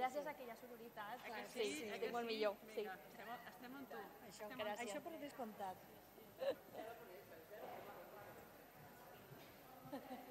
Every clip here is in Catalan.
gràcies a aquella sonoritat. Eh que sí, sí, Eh estic que molt sí? millor. Sí. Vinga, estem, estem amb tu. Això, estem amb gràcies. això per descomptat.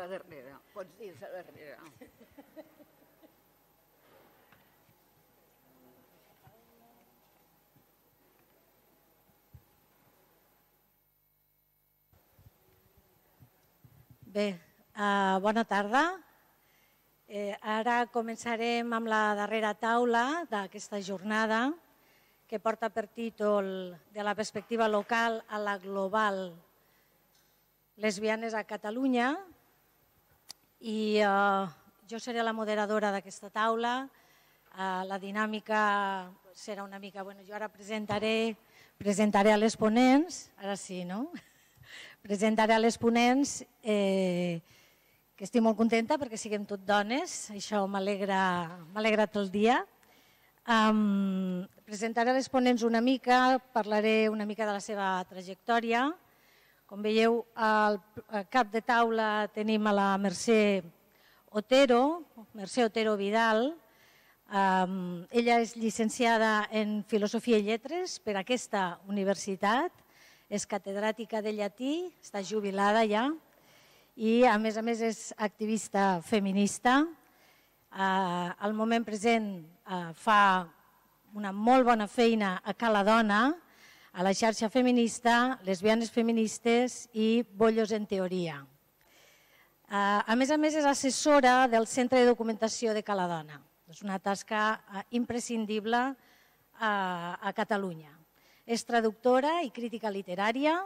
la darrera. Pots dir la darrera. Bé, uh, bona tarda. Eh, ara començarem amb la darrera taula d'aquesta jornada que porta per títol de la perspectiva local a la global lesbianes a Catalunya i eh, jo seré la moderadora d'aquesta taula. Eh, la dinàmica serà una mica... Bueno, jo ara presentaré, presentaré a les ponents, ara sí, no? Presentaré a les ponents, eh, que estic molt contenta perquè siguem tot dones, això m'ha alegrat el dia. Um, presentaré a les ponents una mica, parlaré una mica de la seva trajectòria, com veieu, al cap de taula tenim a la Mercè Otero, Mercè Otero Vidal. Ella és llicenciada en Filosofia i Lletres per aquesta universitat, és catedràtica de llatí, està jubilada ja, i a més a més és activista feminista. Al moment present fa una molt bona feina a Cala Dona, a la xarxa feminista, lesbianes feministes i bollos en teoria. A més a més és assessora del Centre de Documentació de Caladona. És una tasca imprescindible a Catalunya. És traductora i crítica literària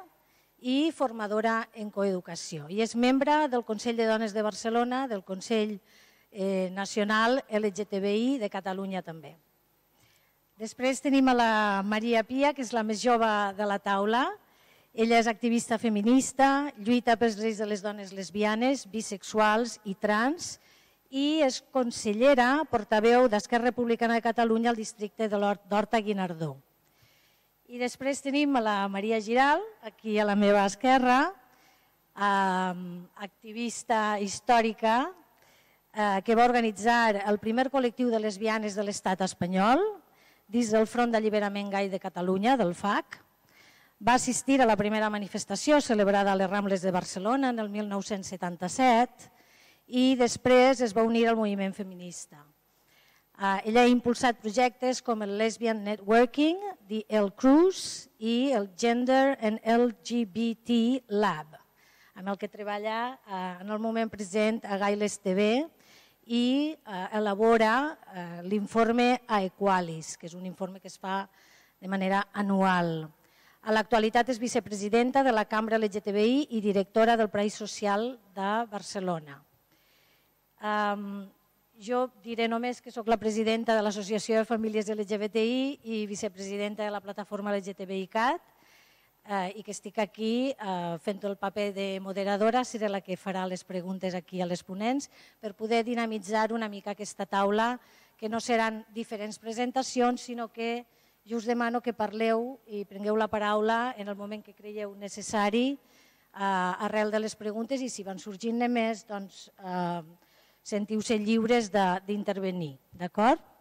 i formadora en coeducació. I és membre del Consell de Dones de Barcelona, del Consell Nacional LGTBI de Catalunya també. Després tenim a la Maria Pia, que és la més jove de la taula. Ella és activista feminista, lluita pels drets de les dones lesbianes, bisexuals i trans i és consellera, portaveu d'Esquerra Republicana de Catalunya al districte d'Horta Guinardó. I després tenim a la Maria Giral, aquí a la meva esquerra, activista històrica, que va organitzar el primer col·lectiu de lesbianes de l'estat espanyol, dins del Front d'Alliberament Gai de Catalunya, del FAC. Va assistir a la primera manifestació celebrada a les Rambles de Barcelona en el 1977 i després es va unir al moviment feminista. Ella ha impulsat projectes com el Lesbian Networking, el CRUS i el Gender and LGBT Lab, amb el que treballa en el moment present a Gailes TV, i eh, elabora eh, l'informe a Equalis, que és un informe que es fa de manera anual. A l'actualitat és vicepresidenta de la Cambra LGTBI i directora del País Social de Barcelona. Um, jo diré només que sóc la presidenta de l'Associació de Famílies LGBTI i vicepresidenta de la plataforma LGTBI-CAT eh, i que estic aquí eh, fent el paper de moderadora, seré la que farà les preguntes aquí a les ponents per poder dinamitzar una mica aquesta taula, que no seran diferents presentacions, sinó que jo us demano que parleu i prengueu la paraula en el moment que creieu necessari eh, arrel de les preguntes i si van sorgint-ne més, doncs eh, sentiu-se lliures d'intervenir, d'acord?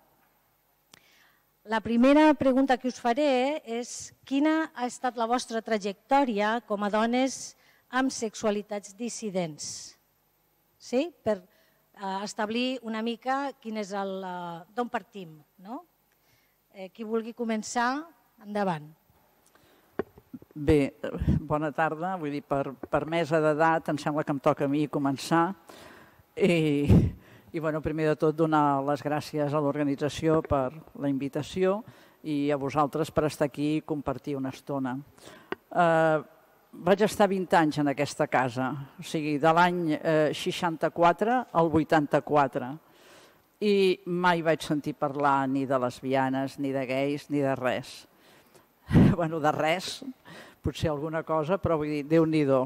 La primera pregunta que us faré és quina ha estat la vostra trajectòria com a dones amb sexualitats dissidents. Sí? Per eh, establir una mica quin és el eh, d'on partim. No? Eh, qui vulgui començar, endavant. Bé, bona tarda. Vull dir, per, per mesa d'edat em sembla que em toca a mi començar. I, i bueno, primer de tot donar les gràcies a l'organització per la invitació i a vosaltres per estar aquí i compartir una estona. Eh, vaig estar 20 anys en aquesta casa, o sigui, de l'any eh, 64 al 84, i mai vaig sentir parlar ni de lesbianes, ni de gais, ni de res. bueno, de res, potser alguna cosa, però vull dir, Déu-n'hi-do.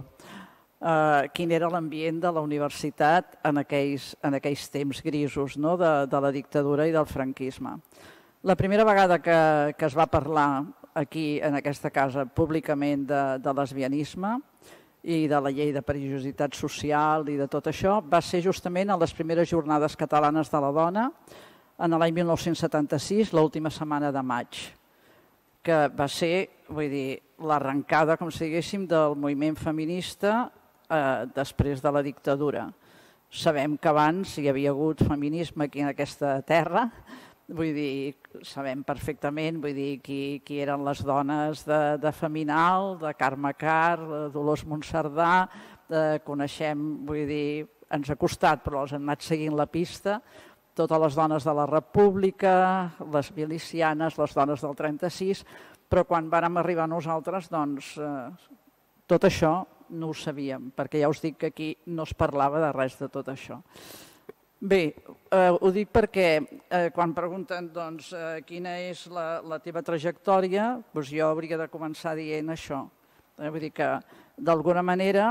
Uh, quin era l'ambient de la universitat en aquells, en aquells temps grisos no? de, de la dictadura i del franquisme. La primera vegada que, que es va parlar aquí, en aquesta casa, públicament de, de lesbianisme i de la llei de perillositat social i de tot això, va ser justament a les primeres jornades catalanes de la dona, en l'any 1976, l'última setmana de maig, que va ser, vull dir, l'arrencada, com si diguéssim, del moviment feminista eh, després de la dictadura. Sabem que abans hi havia hagut feminisme aquí en aquesta terra, Vull dir, sabem perfectament vull dir, qui, qui eren les dones de, de Feminal, de Carme Car, de Dolors Montserdà, de, coneixem, vull dir, ens ha costat, però els hem anat seguint la pista, totes les dones de la República, les milicianes, les dones del 36, però quan vàrem arribar nosaltres, doncs, eh, tot això no ho sabíem, perquè ja us dic que aquí no es parlava de res de tot això. Bé, eh, ho dic perquè eh, quan pregunten doncs, eh, quina és la, la teva trajectòria, doncs jo hauria de començar dient això. Eh, vull dir que, d'alguna manera,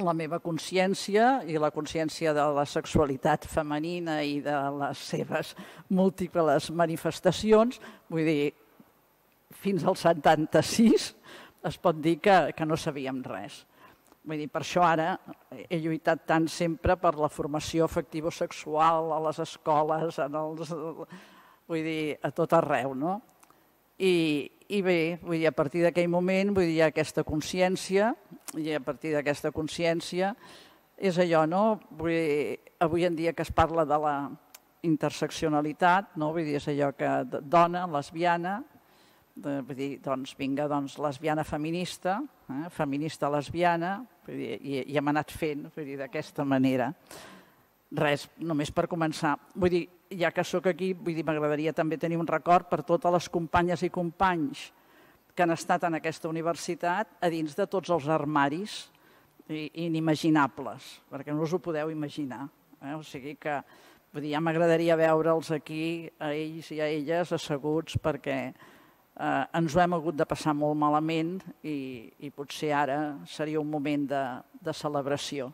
la meva consciència i la consciència de la sexualitat femenina i de les seves múltiples manifestacions, vull dir, fins al 76 es pot dir que, que no sabíem res. Vull dir, per això ara he lluitat tant sempre per la formació afectivo-sexual a les escoles, en els, vull dir, a tot arreu, no? I, i bé, vull dir, a partir d'aquell moment, vull dir, aquesta consciència, i a partir d'aquesta consciència és allò, no? Vull dir, avui en dia que es parla de la interseccionalitat, no? vull dir, és allò que dona, lesbiana, de, vull dir, doncs vinga, doncs lesbiana feminista, eh? feminista lesbiana, vull dir, i, i hem anat fent d'aquesta manera. Res, només per començar. Vull dir, ja que sóc aquí, vull dir, m'agradaria també tenir un record per totes les companyes i companys que han estat en aquesta universitat a dins de tots els armaris inimaginables, perquè no us ho podeu imaginar. Eh? O sigui que vull dir, ja m'agradaria veure'ls aquí, a ells i a elles, asseguts, perquè eh, ens ho hem hagut de passar molt malament i, i potser ara seria un moment de, de celebració.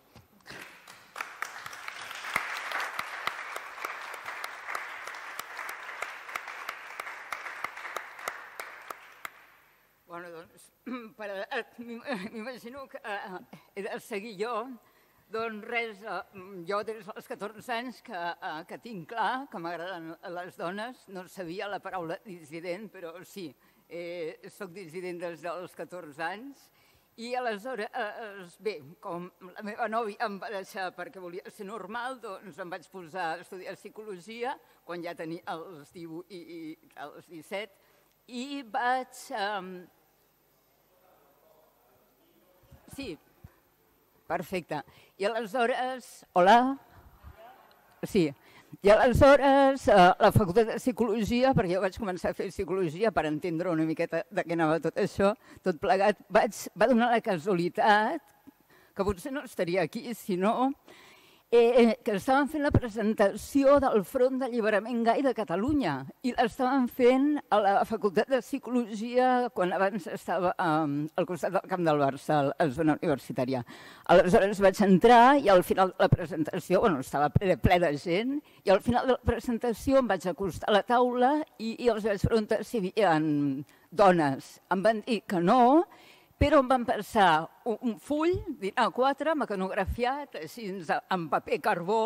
Bueno, doncs, per, eh, m'imagino que eh, he de seguir jo doncs res, eh, jo des dels 14 anys que, eh, que tinc clar que m'agraden les dones, no sabia la paraula dissident, però sí, eh, sóc dissident des dels 14 anys, i aleshores, eh, bé, com la meva nòvia em va deixar perquè volia ser normal, doncs em vaig posar a estudiar psicologia quan ja tenia els 18 i, els 17, i vaig... Eh, sí, Perfecte. I aleshores... Hola? Sí. I aleshores, eh, la facultat de psicologia, perquè jo vaig començar a fer psicologia per entendre una miqueta de què anava tot això, tot plegat, vaig, va donar la casualitat que potser no estaria aquí si no eh, que estaven fent la presentació del Front d'Alliberament Gai de Catalunya i l'estaven fent a la Facultat de Psicologia quan abans estava um, al costat del Camp del Barça, a la zona universitària. Aleshores vaig entrar i al final de la presentació, bueno, estava ple, ple de gent, i al final de la presentació em vaig acostar a la taula i, i els vaig preguntar si hi havia dones. Em van dir que no, però em van passar un, full, A4, mecanografiat, així en paper carbó,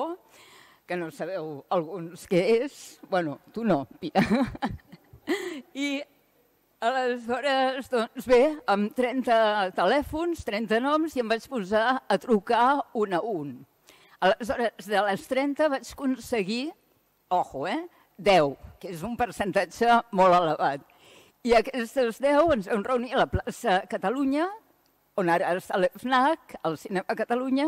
que no sabeu alguns què és, bueno, tu no, Pia. I Aleshores, doncs bé, amb 30 telèfons, 30 noms, i em vaig posar a trucar un a un. Aleshores, de les 30 vaig aconseguir, ojo, eh, 10, que és un percentatge molt elevat. I aquestes 10 ens vam reunir a la plaça Catalunya, on ara està l'EFNAC, al Cinema Catalunya,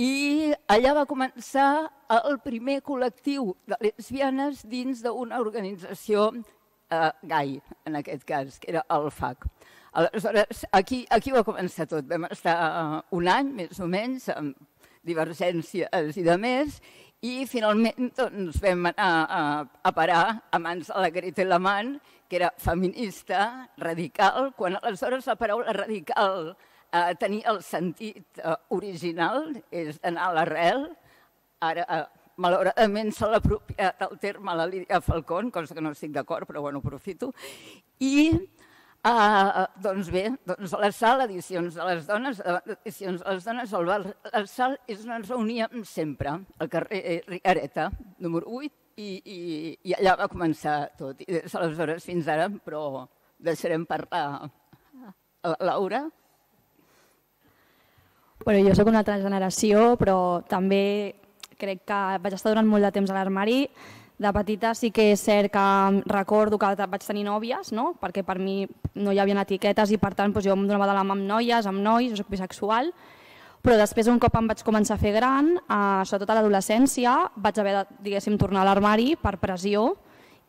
i allà va començar el primer col·lectiu de lesbianes dins d'una organització eh, gai, en aquest cas, que era el FAC. Aleshores, aquí, aquí va començar tot. Vam estar uh, un any, més o menys, amb divergències i de més, i finalment doncs, vam anar a, a parar a mans de la Greta Lamant, que era feminista, radical, quan aleshores la paraula radical eh, tenia el sentit eh, original, és d'anar a l'arrel, ara eh, malauradament se l'ha apropiat el terme la Lídia Falcón, cosa que no estic d'acord, però bueno, aprofito, i Uh, doncs bé, doncs a la sala, edicions de les dones, edicions de les dones, al bar La Sal és on ens reuníem sempre, al carrer Ricareta, número 8, i, i, i allà va començar tot, i des d'aleshores fins ara, però deixarem parlar a la Laura. Bueno, jo sóc una altra generació, però també crec que vaig estar durant molt de temps a l'armari, de petita sí que és cert que recordo que vaig tenir nòvies, no? perquè per mi no hi havia etiquetes i per tant doncs, jo em donava de la mà amb noies, amb nois, jo soc bisexual, però després un cop em vaig començar a fer gran, eh, sobretot a l'adolescència, vaig haver de, diguéssim, tornar a l'armari per pressió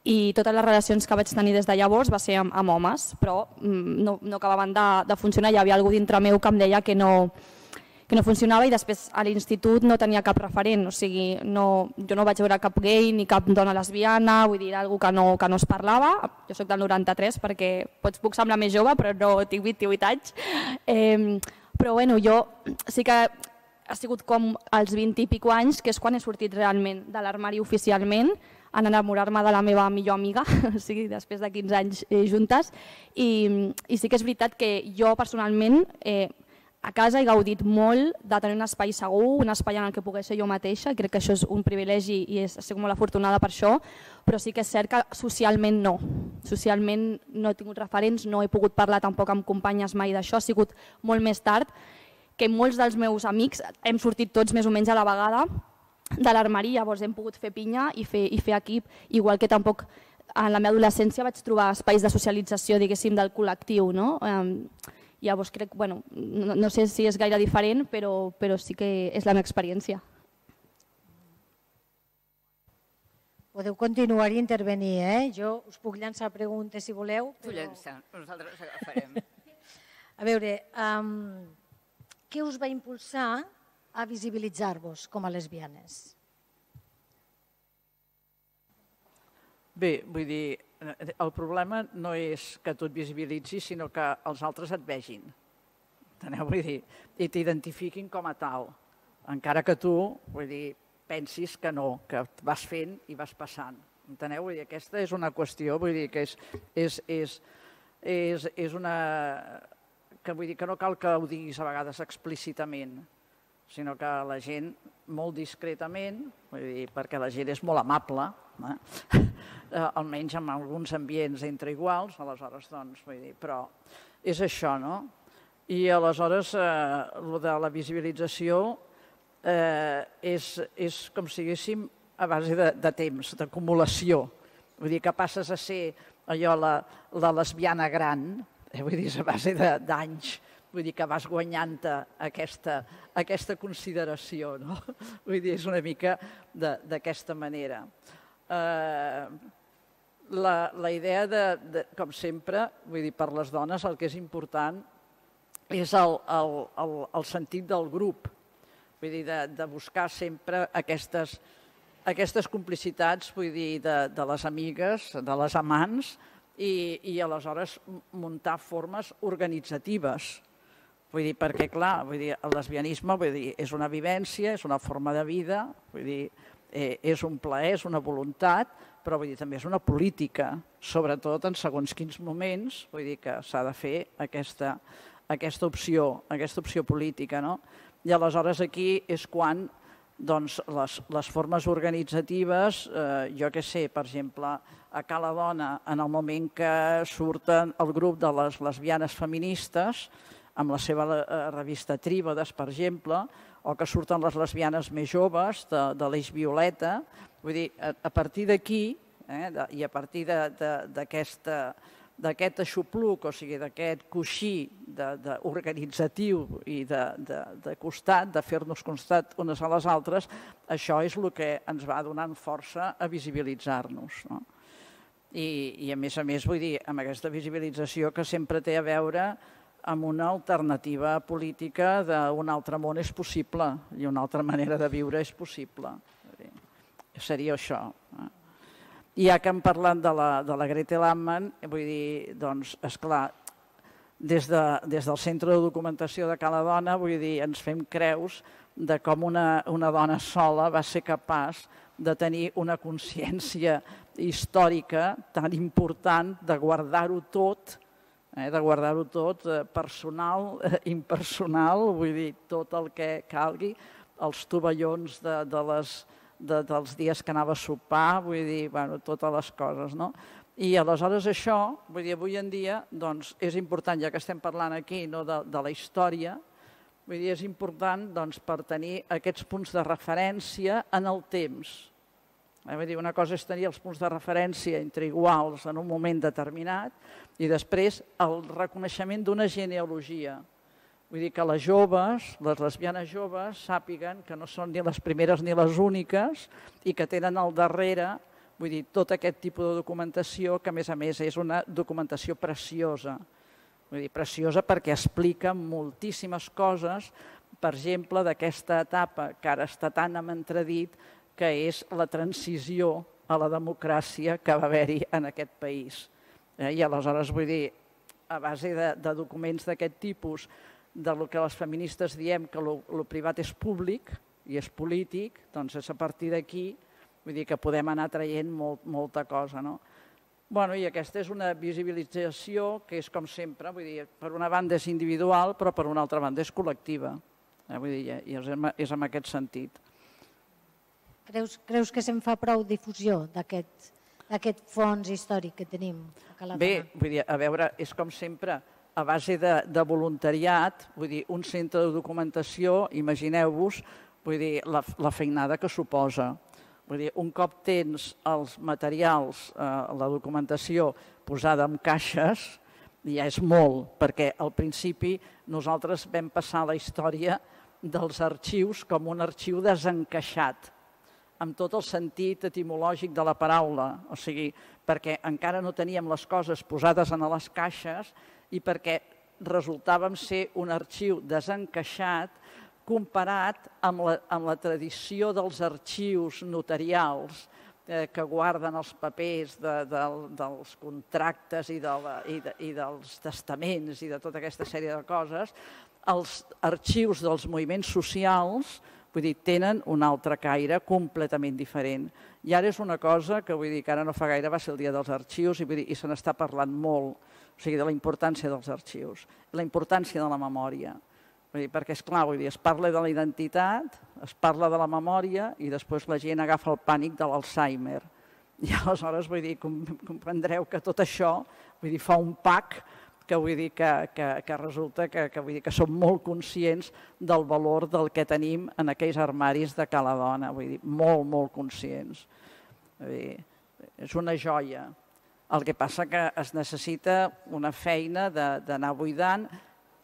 i totes les relacions que vaig tenir des de llavors va ser amb, amb homes, però mm, no, no acabaven de, de funcionar, hi havia algú dintre meu que em deia que no, que no funcionava i després a l'institut no tenia cap referent, o sigui, no, jo no vaig veure cap gay ni cap dona lesbiana, vull dir, algú que no, que no es parlava. Jo sóc del 93 perquè pots, puc semblar més jove, però no tinc 28 anys. Eh, però bueno, jo sí que ha sigut com als 20 i pico anys, que és quan he sortit realment de l'armari oficialment, en enamorar-me de la meva millor amiga, o sigui, després de 15 anys eh, juntes, i, i sí que és veritat que jo personalment eh, a casa he gaudit molt de tenir un espai segur, un espai en el que pogués ser jo mateixa, crec que això és un privilegi i és, estic molt afortunada per això, però sí que és cert que socialment no. Socialment no he tingut referents, no he pogut parlar tampoc amb companyes mai d'això, ha sigut molt més tard que molts dels meus amics hem sortit tots més o menys a la vegada de l'armari, llavors hem pogut fer pinya i fer, i fer equip, igual que tampoc en la meva adolescència vaig trobar espais de socialització, diguéssim, del col·lectiu, no? Eh, Llavors crec, bueno, no, no sé si és gaire diferent, però, però sí que és la meva experiència. Podeu continuar i intervenir, eh? Jo us puc llançar preguntes si voleu. Però... Tu llença, nosaltres agafarem. a veure, um, què us va impulsar a visibilitzar-vos com a lesbianes? Bé, vull dir, el problema no és que tu et visibilitzis, sinó que els altres et vegin. Enteneu? Vull dir, i t'identifiquin com a tal. Encara que tu, vull dir, pensis que no, que vas fent i vas passant. Enteneu? Vull dir, aquesta és una qüestió, vull dir, que és, és, és, és, és una... que vull dir que no cal que ho diguis a vegades explícitament, sinó que la gent molt discretament, vull dir, perquè la gent és molt amable, eh? almenys en alguns ambients entre iguals, aleshores, doncs, vull dir, però és això, no? I aleshores, eh, de la visibilització eh, és, és com si diguéssim a base de, de temps, d'acumulació. Vull dir que passes a ser allò la, la lesbiana gran, eh, vull dir, a base d'anys, vull dir que vas guanyant aquesta, aquesta consideració, no? Vull dir, és una mica d'aquesta manera. Eh, la, la idea de, de, com sempre, vull dir, per les dones el que és important és el, el, el, el sentit del grup, vull dir, de, de buscar sempre aquestes, aquestes complicitats, vull dir, de, de les amigues, de les amants, i, i aleshores muntar formes organitzatives, Vull dir, perquè, clar, vull dir, el lesbianisme vull dir, és una vivència, és una forma de vida, vull dir, eh, és un plaer, és una voluntat, però vull dir, també és una política, sobretot en segons quins moments, vull dir que s'ha de fer aquesta, aquesta, opció, aquesta opció política. No? I aleshores aquí és quan doncs les, les formes organitzatives, eh, jo que sé, per exemple, a Cala Dona, en el moment que surten el grup de les lesbianes feministes, amb la seva eh, revista Tríbades, per exemple, o que surten les lesbianes més joves de, de l'Eix Violeta. Vull dir, a, a partir d'aquí, eh, i a partir d'aquest aixopluc, o sigui, d'aquest coixí de, de organitzatiu i de, de, de costat, de fer-nos constat unes a les altres, això és el que ens va donant força a visibilitzar-nos. No? I, I a més a més, vull dir, amb aquesta visibilització que sempre té a veure amb una alternativa política d'un altre món és possible i una altra manera de viure és possible. Seria això. Eh? I ja que hem parlat de la, de la Gretel Amman, vull dir, doncs, esclar, des, de, des del Centre de Documentació de Cala Dona, vull dir, ens fem creus de com una, una dona sola va ser capaç de tenir una consciència històrica tan important de guardar-ho tot, eh, de guardar-ho tot, eh, personal, eh, impersonal, vull dir, tot el que calgui, els tovallons de, de les de, dels dies que anava a sopar, vull dir, bueno, totes les coses, no? I aleshores això, vull dir, avui en dia, doncs, és important, ja que estem parlant aquí no, de, de la història, vull dir, és important doncs, per tenir aquests punts de referència en el temps. Eh, vull dir, una cosa és tenir els punts de referència entre iguals en un moment determinat i després el reconeixement d'una genealogia. Vull dir que les joves, les lesbianes joves, sàpiguen que no són ni les primeres ni les úniques i que tenen al darrere vull dir, tot aquest tipus de documentació que, a més a més, és una documentació preciosa. Vull dir, preciosa perquè explica moltíssimes coses, per exemple, d'aquesta etapa que ara està tan amb entredit, que és la transició a la democràcia que va haver-hi en aquest país. Eh? I aleshores, vull dir, a base de, de documents d'aquest tipus, de lo que les feministes diem que el privat és públic i és polític, doncs és a partir d'aquí vull dir que podem anar traient molt, molta cosa. No? Bueno, I aquesta és una visibilització que és com sempre, vull dir, per una banda és individual, però per una altra banda és col·lectiva. Eh? Vull dir, i és, és en aquest sentit. Creus, creus que se'n fa prou difusió d'aquest fons històric que tenim a Calafana? Bé, vull dir, a veure, és com sempre, a base de, de voluntariat, vull dir, un centre de documentació, imagineu-vos, vull dir, la, la feinada que suposa. Vull dir, un cop tens els materials, eh, la documentació posada en caixes, ja és molt, perquè al principi nosaltres vam passar la història dels arxius com un arxiu desencaixat, amb tot el sentit etimològic de la paraula, o sigui, perquè encara no teníem les coses posades en les caixes i perquè resultàvem ser un arxiu desencaixat comparat amb la, amb la tradició dels arxius notarials eh, que guarden els papers de, de, dels contractes i, de la, i, de, i dels testaments i de tota aquesta sèrie de coses, els arxius dels moviments socials vull dir, tenen un altre caire completament diferent. I ara és una cosa que vull dir que ara no fa gaire va ser el dia dels arxius i, vull dir, i se n'està parlant molt o sigui, de la importància dels arxius, la importància de la memòria. Vull dir, perquè, és clar, vull dir, es parla de la identitat, es parla de la memòria i després la gent agafa el pànic de l'Alzheimer. I aleshores, vull dir, comprendreu que tot això vull dir, fa un pack que vull dir que, que, que resulta que, que, vull dir que som molt conscients del valor del que tenim en aquells armaris de Cala Dona, vull dir, molt, molt conscients. Vull dir, és una joia. El que passa que es necessita una feina d'anar buidant.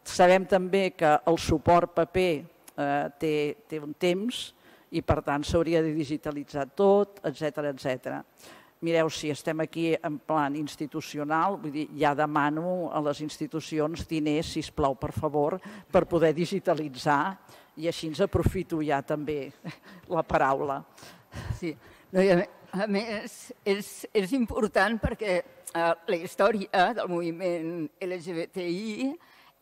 Sabem també que el suport paper eh, té, té un temps i per tant s'hauria de digitalitzar tot, etc etc. Mireu, si estem aquí en plan institucional, vull dir, ja demano a les institucions diners, si plau, per favor, per poder digitalitzar i així ens aprofito ja també la paraula. Sí, no, i a, a més, és, és important perquè eh, la història del moviment LGBTI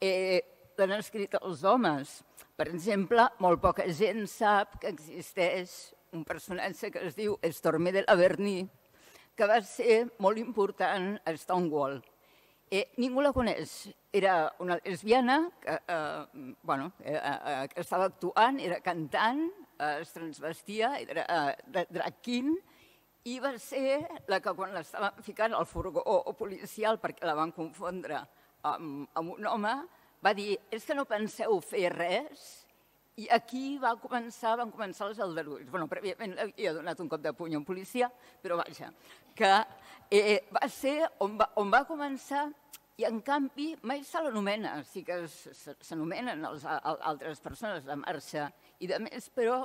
eh, l'han escrit els homes. Per exemple, molt poca gent sap que existeix un personatge que es diu Stormé de la Verní, que va ser molt important a Stonewall. Eh, ningú la coneix. Era una lesbiana que, eh, bueno, eh, eh, que estava actuant, era cantant, eh, es transvestia, era eh, drag king, i va ser la que quan l'estaven ficant al furgó policial perquè la van confondre amb, amb un home, va dir, és que no penseu fer res, i aquí va començar, van començar els aldarulls. Bueno, prèviament havia donat un cop de puny a un policia, però vaja, que eh, va ser on va, on va començar i en canvi mai se l'anomena, sí que s'anomenen altres persones de marxa i de més, però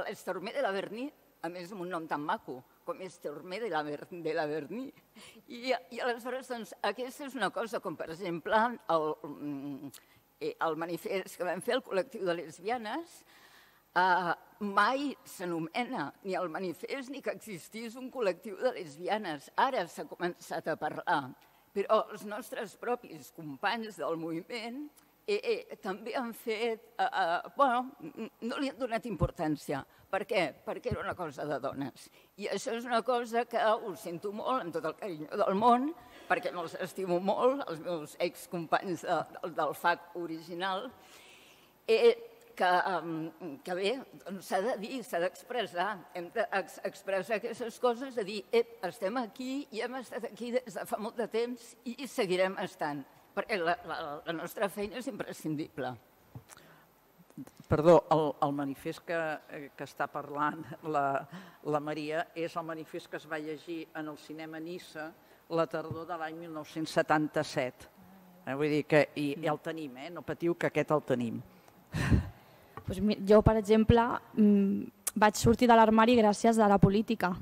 l'Estormer de la Berní, a més amb un nom tan maco, com Estormer de la, de la Berní. I, I aleshores, doncs, aquesta és una cosa com, per exemple, el, mm, eh, el manifest que vam fer el col·lectiu de lesbianes, eh, mai s'anomena ni el manifest ni que existís un col·lectiu de lesbianes. Ara s'ha començat a parlar però els nostres propis companys del moviment eh, eh, també han fet... Eh, eh, bueno, no li han donat importància. Per què? Perquè era una cosa de dones. I això és una cosa que ho sento molt, amb tot el carinyo del món, perquè me'ls estimo molt, els meus excompanys de, del, del FAC original, eh, que, que bé, doncs s'ha de dir, s'ha d'expressar, hem d'expressar aquestes coses, de dir, ep, estem aquí i hem estat aquí des de fa molt de temps i seguirem estant, perquè la, la, la nostra feina és imprescindible. Perdó, el, el manifest que, que està parlant la, la Maria és el manifest que es va llegir en el cinema Nissa la tardor de l'any 1977. Eh, vull dir que, i, i el tenim, eh? no patiu que aquest el tenim. Pues jo, per exemple, mm, vaig sortir de l'armari gràcies a la política.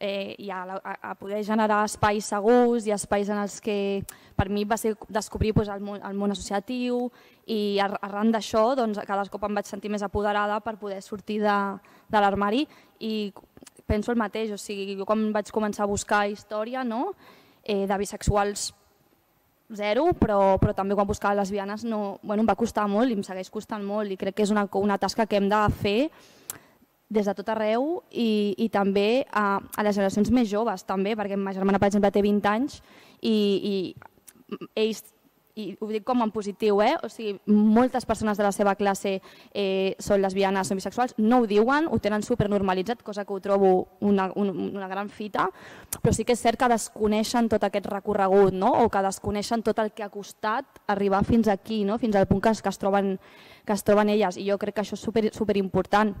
Eh, i a, a, a poder generar espais segurs i espais en els que per mi va ser descobrir pues, el, món, el món associatiu. I arran d'això doncs, cada cop em vaig sentir més apoderada per poder sortir de, de l'armari. I penso el mateix, o sigui, jo quan vaig començar a buscar història no, eh, de bisexuals zero, però, però també quan buscava lesbianes no, bueno, em va costar molt i em segueix costant molt i crec que és una, una tasca que hem de fer des de tot arreu i, i també a, a les generacions més joves també, perquè ma germana per exemple té 20 anys i, i ells i ho dic com en positiu, eh? o sigui, moltes persones de la seva classe eh, són lesbianes, són bisexuals, no ho diuen, ho tenen supernormalitzat, cosa que ho trobo una, una, una gran fita, però sí que és cert que desconeixen tot aquest recorregut, no? o que desconeixen tot el que ha costat arribar fins aquí, no? fins al punt que es, que es, troben, que es troben elles, i jo crec que això és super, super important.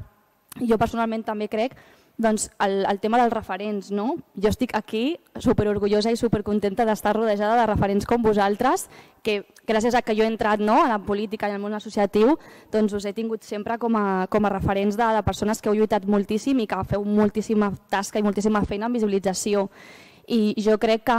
Jo personalment també crec doncs, el, el tema dels referents. No? Jo estic aquí superorgullosa i supercontenta d'estar rodejada de referents com vosaltres, que gràcies a que jo he entrat no, a la política i al món associatiu, doncs us he tingut sempre com a, com a referents de, de persones que heu lluitat moltíssim i que feu moltíssima tasca i moltíssima feina en visibilització. I jo crec que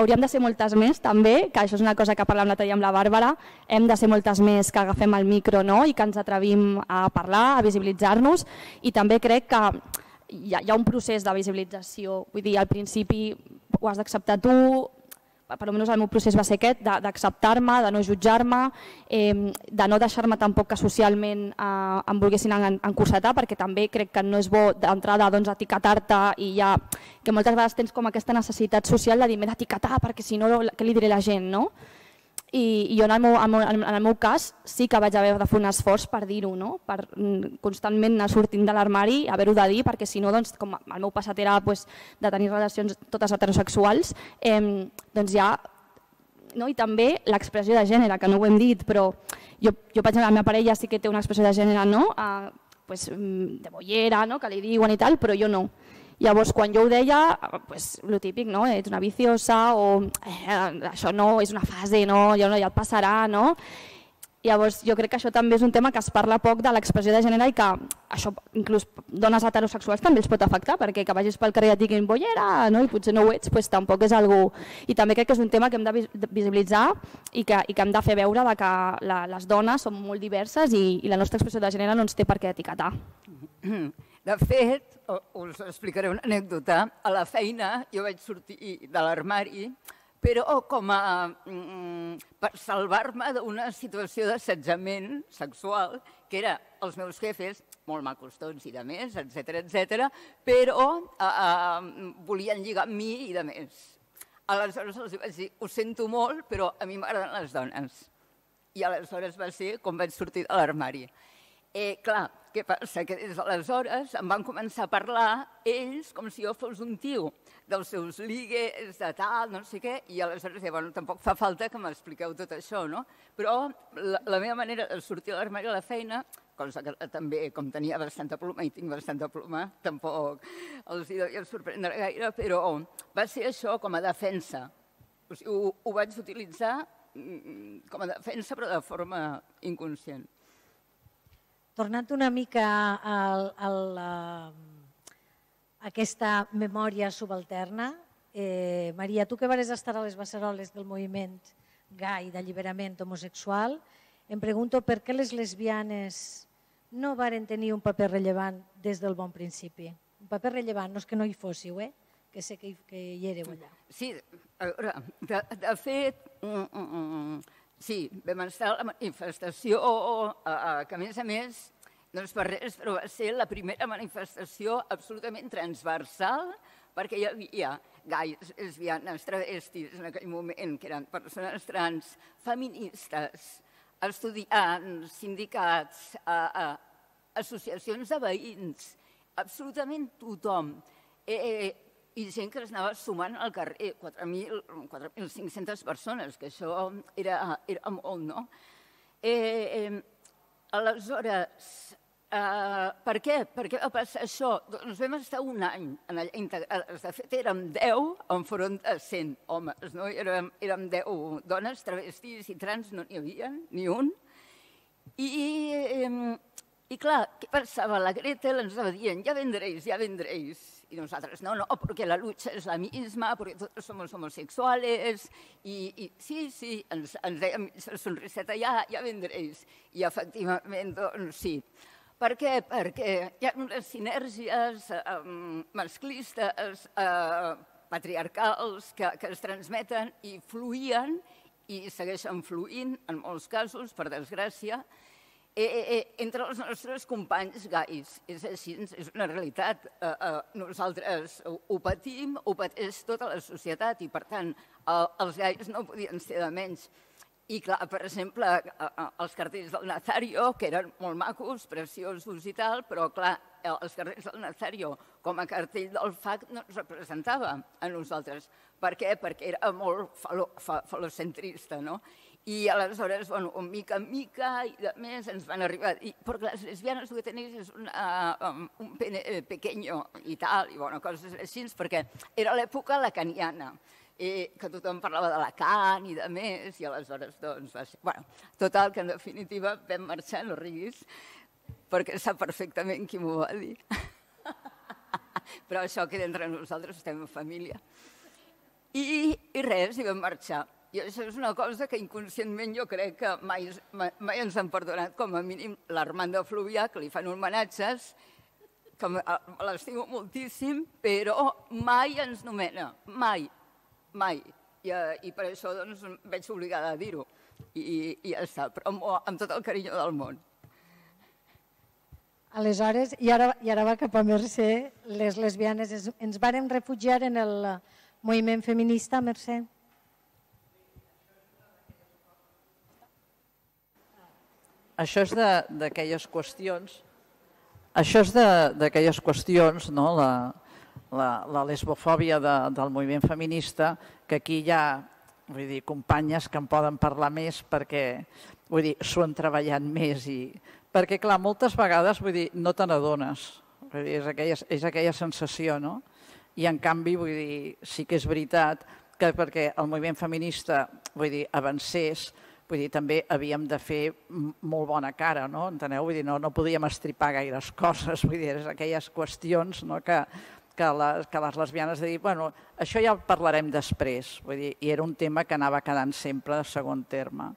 hauríem de ser moltes més també, que això és una cosa que parlàvem l'altre dia amb la Bàrbara, hem de ser moltes més que agafem el micro no? i que ens atrevim a parlar, a visibilitzar-nos i també crec que hi ha, hi ha un procés de visibilització, vull dir, al principi ho has d'acceptar tu, per almenys el meu procés va ser aquest, d'acceptar-me, de no jutjar-me, eh, de no deixar-me tampoc que socialment eh, em volguessin en, encursetar, perquè també crec que no és bo d'entrada doncs, etiquetar-te i ja, que moltes vegades tens com aquesta necessitat social de dir m'he d'etiquetar perquè si no, què li diré la gent, no? I, i jo en el, meu, en el meu cas sí que vaig haver de fer un esforç per dir-ho, no? per mm, constantment anar sortint de l'armari, haver-ho de dir, perquè si no, doncs, com el meu passat era pues, de tenir relacions totes heterosexuals, eh, doncs ja no? i també l'expressió de gènere, que no ho hem dit, però jo, jo per exemple, la meva parella sí que té una expressió de gènere no? Uh, pues, mm, de bollera, no? que li diuen i tal, però jo no. Llavors, quan jo ho deia, pues, lo típic, no? ets una viciosa o eh, això no, és una fase, no? ja, no, ja et passarà. No? Llavors, jo crec que això també és un tema que es parla poc de l'expressió de gènere i que això, inclús dones heterosexuals també els pot afectar, perquè que vagis pel carrer i et diguin bollera no? i potser no ho ets, pues, tampoc és algú... I també crec que és un tema que hem de visibilitzar i que, i que hem de fer veure de que la, les dones són molt diverses i, i la nostra expressió de gènere no ens té per què etiquetar. De fet, us explicaré una anècdota. A la feina jo vaig sortir de l'armari, però com a, mm, per salvar-me d'una situació d'assetjament sexual, que era els meus jefes, molt macos tots i de més, etc etc, però eh, eh, volien lligar amb mi i de més. Aleshores els vaig dir, ho sento molt, però a mi m'agraden les dones. I aleshores va ser com vaig sortir de l'armari. Eh, clar, què passa? Que des d'aleshores em van començar a parlar ells com si jo fos un tio dels seus ligues, de tal, no sé què, i aleshores deia, bueno, tampoc fa falta que m'expliqueu tot això, no? Però la, la meva manera de sortir a l'armari a la feina, cosa que també, com tenia bastanta ploma i tinc bastanta ploma, tampoc els hi devia sorprendre gaire, però va ser això com a defensa. O sigui, ho, ho vaig utilitzar mm, com a defensa, però de forma inconscient. Tornant una mica al, al, a aquesta memòria subalterna, eh, Maria, tu que vas estar a les beceroles del moviment gai d'alliberament homosexual, em pregunto per què les lesbianes no varen tenir un paper rellevant des del bon principi. Un paper rellevant, no és que no hi fóssiu, eh? que sé que hi, que hi éreu allà. Sí, a veure, de, de fet, mm, mm, mm Sí, vam estar a la manifestació, que a més a més, no és per res, però va ser la primera manifestació absolutament transversal, perquè hi havia gais, lesbianes, travestis en aquell moment, que eren persones trans, feministes, estudiants, sindicats, associacions de veïns, absolutament tothom. Eh, eh, i gent que anava sumant al carrer, 4.500 persones, que això era, era molt, no? Eh, eh, aleshores, eh, per què? Per què va passar això? Doncs vam estar un any en allà integrades. De fet, érem 10 enfront de 100 homes, no? Érem, érem 10 dones, travestis i trans, no n'hi havia ni un. I, eh, i clar, què passava? La Gretel ens va dient, ja vendréis, ja vendréis y nosotros, no, no, porque la lucha es la misma, porque todos somos homosexuales, i, i sí, sí, ens, ens dèiem la sonriseta, ja, ja vendréis. I efectivament, doncs sí. Per què? Perquè hi ha unes sinergies eh, masclistes, eh, patriarcals, que, que es transmeten i fluïen i segueixen fluint, en molts casos, per desgràcia, eh, eh, eh, entre els nostres companys gais. És així, és una realitat. Eh, eh, nosaltres ho, ho patim, ho pateix tota la societat i, per tant, eh, els gais no podien ser de menys. I, clar, per exemple, eh, eh els cartells del Nazario, que eren molt macos, preciosos i tal, però, clar, els cartells del Nazario, com a cartell del FAC, no ens representava a nosaltres. Per què? Perquè era molt falo, fa, falocentrista, no? I aleshores, bueno, un mica en mica, i de més ens van arribar... I, perquè les lesbianes el que tenéis és una, um, un pene eh, pequeño i tal, i bueno, coses així, perquè era l'època lacaniana, i que tothom parlava de Lacan i de més, i aleshores, doncs, va ser... Bueno, total, que en definitiva vam marxar, no riguis, perquè sap perfectament qui m'ho va dir. Però això queda entre nosaltres, estem en família. I, i res, i vam marxar. I això és una cosa que inconscientment jo crec que mai, mai, mai ens han perdonat, com a mínim l'Armando Fluvià, que li fan homenatges, que l'estimo moltíssim, però mai ens nomena, mai, mai. I, eh, i per això doncs, veig obligada a dir-ho. I, I ja està, però amb, amb tot el carinyo del món. Aleshores, i ara, i ara va cap a Mercè, les lesbianes ens vàrem refugiar en el moviment feminista, Mercè? Això és d'aquelles qüestions, això és d'aquelles qüestions, no? la, la, la lesbofòbia de, del moviment feminista, que aquí hi ha vull dir, companyes que en poden parlar més perquè vull dir, s'ho han treballat més i perquè clar, moltes vegades vull dir, no te n'adones, és, aquella, és aquella sensació, no? I en canvi, vull dir, sí que és veritat que perquè el moviment feminista vull dir, avancés, Vull dir, també havíem de fer molt bona cara, no? Enteneu? Vull dir, no, no podíem estripar gaires coses, vull dir, és aquelles qüestions no? que, que, les, que les lesbianes de dir, bueno, això ja parlarem després, vull dir, i era un tema que anava quedant sempre de segon terme.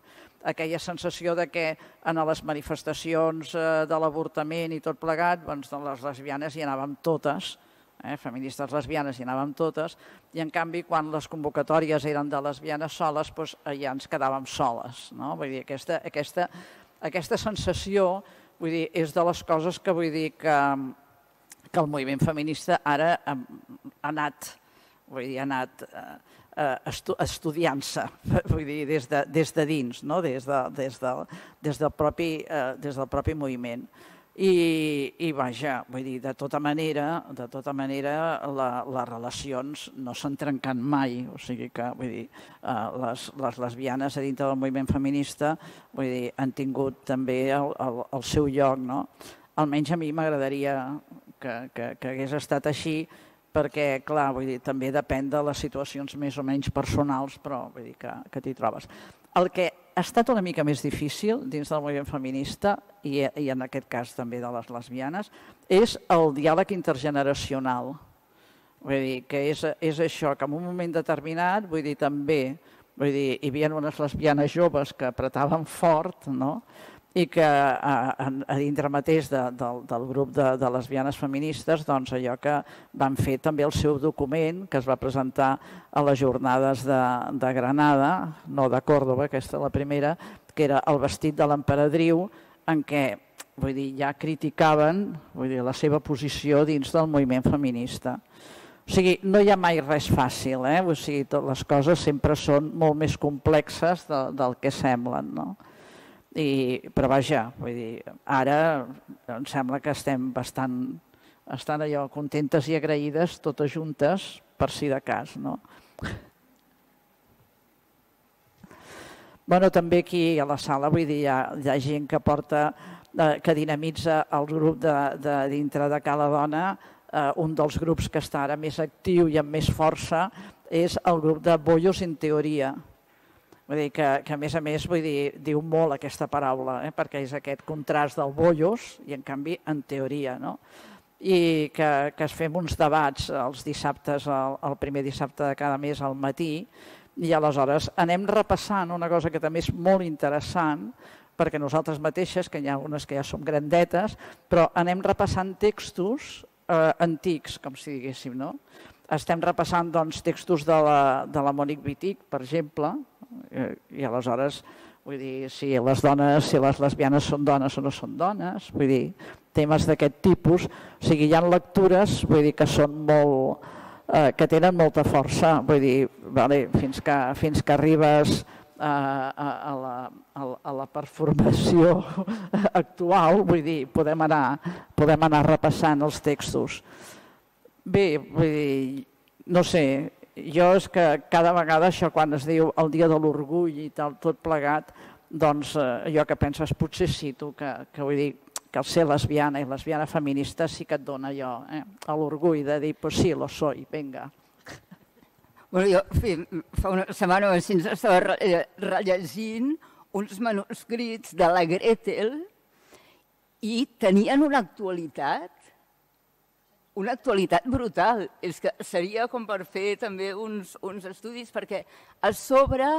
Aquella sensació de que en les manifestacions eh, de l'avortament i tot plegat, doncs, les lesbianes hi anàvem totes, eh, feministes lesbianes hi anàvem totes, i en canvi quan les convocatòries eren de lesbianes soles, doncs ja ens quedàvem soles. No? Vull dir, aquesta, aquesta, aquesta sensació vull dir, és de les coses que vull dir que, que el moviment feminista ara ha, ha anat, vull dir, ha anat eh, eh, estu estudiant-se, vull dir, des de, des de dins, no? des, de, des, de, des, del propi, eh, des del propi moviment. I, i vaja, vull dir, de tota manera, de tota manera la, les relacions no s'han trencat mai, o sigui que, vull dir, eh, les, les lesbianes a dintre del moviment feminista, vull dir, han tingut també el, el, el seu lloc, no? Almenys a mi m'agradaria que, que, que hagués estat així, perquè, clar, vull dir, també depèn de les situacions més o menys personals, però vull dir que, que t'hi trobes. El que ha estat una mica més difícil dins del moviment feminista, i, i en aquest cas també de les lesbianes, és el diàleg intergeneracional. Vull dir, que és, és això, que en un moment determinat, vull dir, també, vull dir, hi havia unes lesbianes joves que apretaven fort, no?, i que a, a, a dintre mateix de, del, del grup de, de lesbianes feministes, doncs allò que van fer també el seu document, que es va presentar a les jornades de, de Granada, no de Còrdoba, aquesta la primera, que era el vestit de l'emperadriu, en què vull dir, ja criticaven vull dir, la seva posició dins del moviment feminista. O sigui, no hi ha mai res fàcil, eh? o sigui, les coses sempre són molt més complexes de, del que semblen. No? I, però vaja, vull dir, ara em sembla que estem bastant, estan allò contentes i agraïdes totes juntes per si de cas, no? Bueno, també aquí a la sala, vull dir, hi ha, hi ha gent que porta, eh, que dinamitza el grup de, de dintre de Cala Dona, eh, un dels grups que està ara més actiu i amb més força és el grup de Bollos en Teoria, Vull dir que, que a més a més vull dir, diu molt aquesta paraula, eh? perquè és aquest contrast del bollos i en canvi en teoria. No? I que, que es fem uns debats els dissabtes, el, el primer dissabte de cada mes al matí, i aleshores anem repassant una cosa que també és molt interessant, perquè nosaltres mateixes, que hi ha unes que ja som grandetes, però anem repassant textos eh, antics, com si diguéssim, no? Estem repassant doncs, textos de la, de la Mònic Wittig, per exemple, eh, i aleshores, vull dir, si les dones, si les lesbianes són dones o no són dones, vull dir, temes d'aquest tipus, o sigui, hi ha lectures, vull dir, que són molt, eh, que tenen molta força, vull dir, vale, fins, que, fins que arribes a, a, a, la, a, a la performació actual, vull dir, podem anar, podem anar repassant els textos. Bé, vull dir, no sé, jo és que cada vegada això quan es diu el dia de l'orgull i tal, tot plegat, doncs eh, jo que penses, potser sí, tu, que, que vull dir, que el ser lesbiana i lesbiana feminista sí que et dona allò, eh, l'orgull de dir, pues sí, lo soy, venga. Bueno, jo, fi, fa una setmana o així estava rellegint uns manuscrits de la Gretel i tenien una actualitat una actualitat brutal. És que seria com per fer també uns, uns estudis, perquè a sobre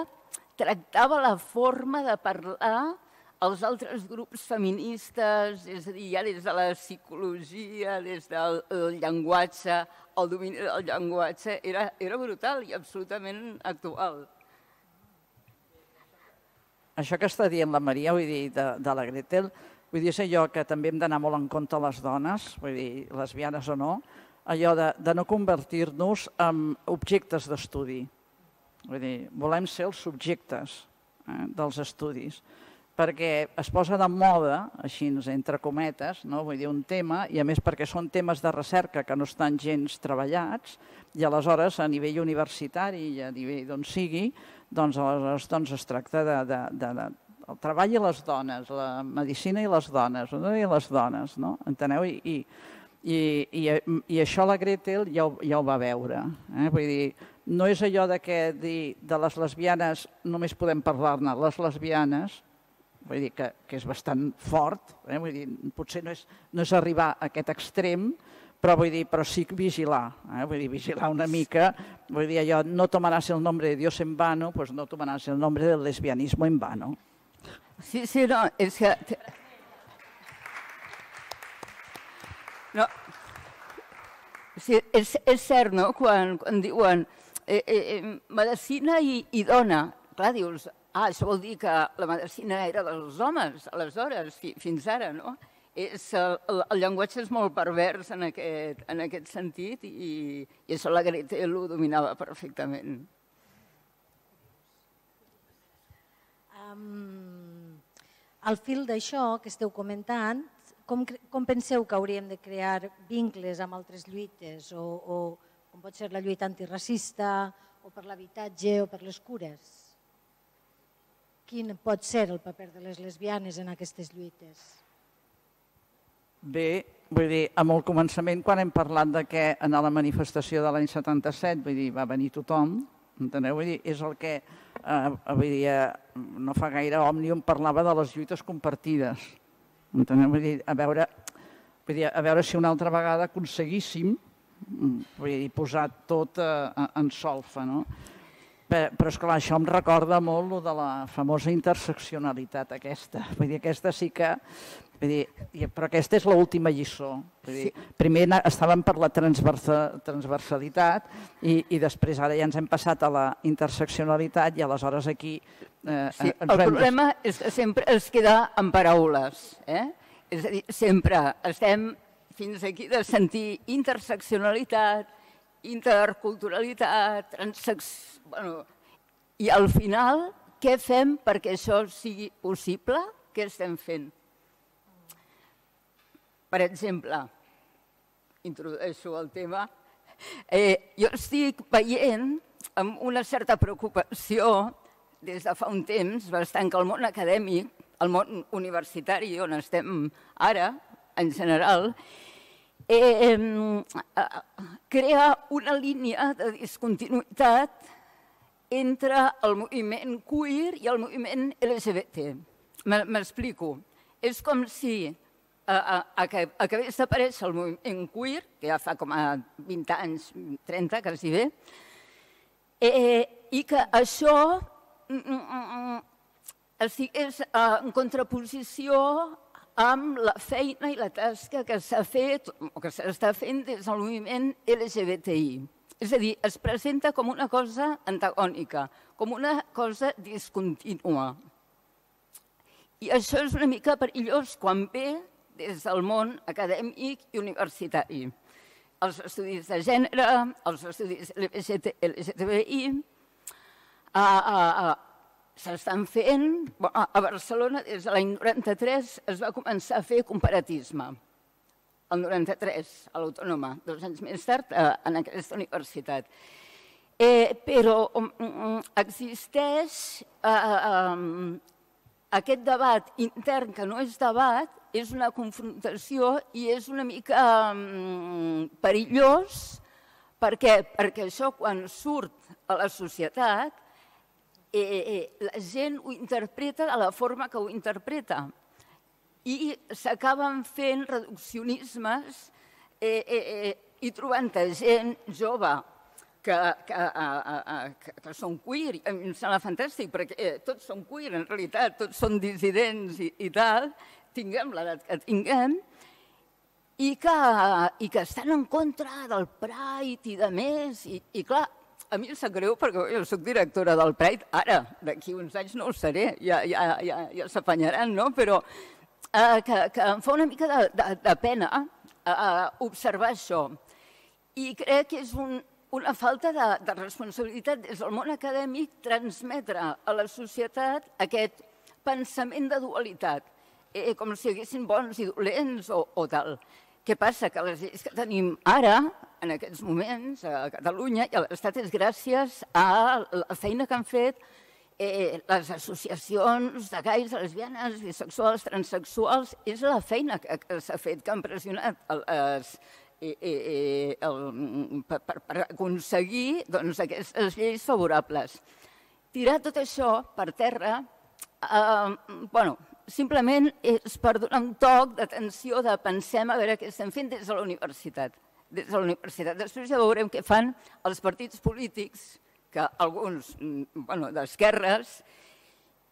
tractava la forma de parlar als altres grups feministes, és a dir, ja des de la psicologia, des del llenguatge, el domini del llenguatge, era, era brutal i absolutament actual. Això que està dient la Maria, vull dir, de, de la Gretel, Vull dir, és allò que també hem d'anar molt en compte les dones, vull dir, lesbianes o no, allò de, de no convertir-nos en objectes d'estudi. Vull dir, volem ser els subjectes eh, dels estudis, perquè es posa de moda, així entre cometes, no? vull dir, un tema, i a més perquè són temes de recerca que no estan gens treballats, i aleshores a nivell universitari i a nivell d'on sigui, doncs aleshores doncs es tracta de, de, de, de el treball i les dones, la medicina i les dones, i les dones, no? Enteneu? I, i, i, i, això la Gretel ja ho, ja ho va veure. Eh? Vull dir, no és allò de que dir, de les lesbianes només podem parlar-ne les lesbianes, vull dir que, que és bastant fort, eh? vull dir, potser no és, no és arribar a aquest extrem, però vull dir, però sí vigilar, eh? vull dir, vigilar una mica, vull dir allò, no tomaràs el nombre de Dios en vano, pues no tomaràs el nombre del lesbianismo en vano. Sí, sí, no, és que... No. Sí, és, és cert, no?, quan, quan diuen eh, eh, eh medicina i, i dona. Clar, dius, ah, això vol dir que la medicina era dels homes, aleshores, fi, fins ara, no? És, el, el llenguatge és molt pervers en aquest, en aquest sentit i, i això la Greta ho dominava perfectament. Um, al fil d'això que esteu comentant, com, com penseu que hauríem de crear vincles amb altres lluites o, o com pot ser la lluita antiracista o per l'habitatge o per les cures? Quin pot ser el paper de les lesbianes en aquestes lluites? Bé, vull dir, amb el començament, quan hem parlat de que en la manifestació de l'any 77, vull dir, va venir tothom, enteneu? Vull dir, és el que, eh, vull dir, eh, no fa gaire Òmnium parlava de les lluites compartides, enteneu? Vull dir, a veure, vull dir, a veure si una altra vegada aconseguíssim vull dir, posar tot eh, en solfa, no? Però, és clar, això em recorda molt lo de la famosa interseccionalitat aquesta. Vull dir, aquesta sí que... Vull dir, però aquesta és l'última lliçó. Vull dir, sí. Primer estàvem per la transversa, transversalitat i, i després ara ja ens hem passat a la interseccionalitat i aleshores aquí... Eh, sí, el problema de... és que sempre es queda en paraules. Eh? És a dir, sempre estem fins aquí de sentir interseccionalitat, interculturalitat, transex... Bueno, I al final, què fem perquè això sigui possible? Què estem fent? Per exemple, introdueixo el tema, eh, jo estic veient amb una certa preocupació des de fa un temps, bastant que el món acadèmic, el món universitari on estem ara, en general, eh, crea una línia de discontinuïtat entre el moviment queer i el moviment LGBT. M'explico. És com si eh, acabés d'aparèixer el moviment queer, que ja fa com a 20 anys, 30, quasi bé, eh, i que això mm, mm, mm, estigués en contraposició amb la feina i la tasca que s'ha fet o que s'està fent des del moviment LGBTI. És a dir, es presenta com una cosa antagònica, com una cosa discontínua. I això és una mica perillós quan ve des del món acadèmic i universitari. Els estudis de gènere, els estudis LGTBI, s'estan fent... A Barcelona, des de l'any 93, es va començar a fer comparatisme. El 93, a l'Autònoma, dos anys més tard, eh, en aquesta universitat. Eh, però um, um, existeix eh, um, aquest debat intern, que no és debat, és una confrontació i és una mica um, perillós. Per què? Perquè això, quan surt a la societat, eh, eh, la gent ho interpreta de la forma que ho interpreta i s'acaben fent reduccionismes eh, eh, eh, i trobant gent jove que, que, que, que són queer, i em sembla fantàstic, perquè eh, tots són queer, en realitat, tots són dissidents i, i tal, tinguem l'edat que tinguem, i que, i que estan en contra del Pride i de més, i, i clar, a mi em sap greu perquè jo soc directora del Pride, ara, d'aquí uns anys no ho seré, ja, ja, ja, ja s'apanyaran, no? Però eh, que, que em fa una mica de, de, de pena eh, observar això. I crec que és un, una falta de, de responsabilitat des del món acadèmic transmetre a la societat aquest pensament de dualitat, eh, com si haguessin bons i dolents o, o tal. Què passa? Que les lleis que tenim ara, en aquests moments, a Catalunya i a l'Estat, és gràcies a la feina que han fet eh, les associacions de gais, lesbianes, bisexuals, transexuals. És la feina que, que s'ha fet, que han pressionat les, eh, eh, el, per, per aconseguir doncs, aquestes lleis favorables. Tirar tot això per terra, eh, bueno, simplement és per donar un toc d'atenció, de pensem a veure què estem fent des de la universitat. Des de la universitat. Després ja veurem què fan els partits polítics, que alguns, mm, bueno, d'esquerres,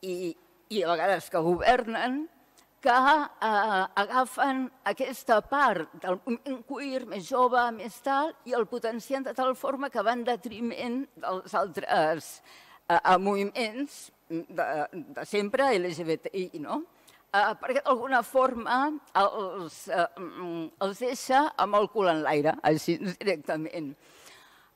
i, i a vegades que governen, que eh, agafen aquesta part del moviment queer més jove, més tal, i el potencien de tal forma que van detriment dels altres eh, moviments de, de sempre LGBTI, no? Eh, perquè d'alguna forma els, eh, els deixa amb el cul en l'aire, així directament.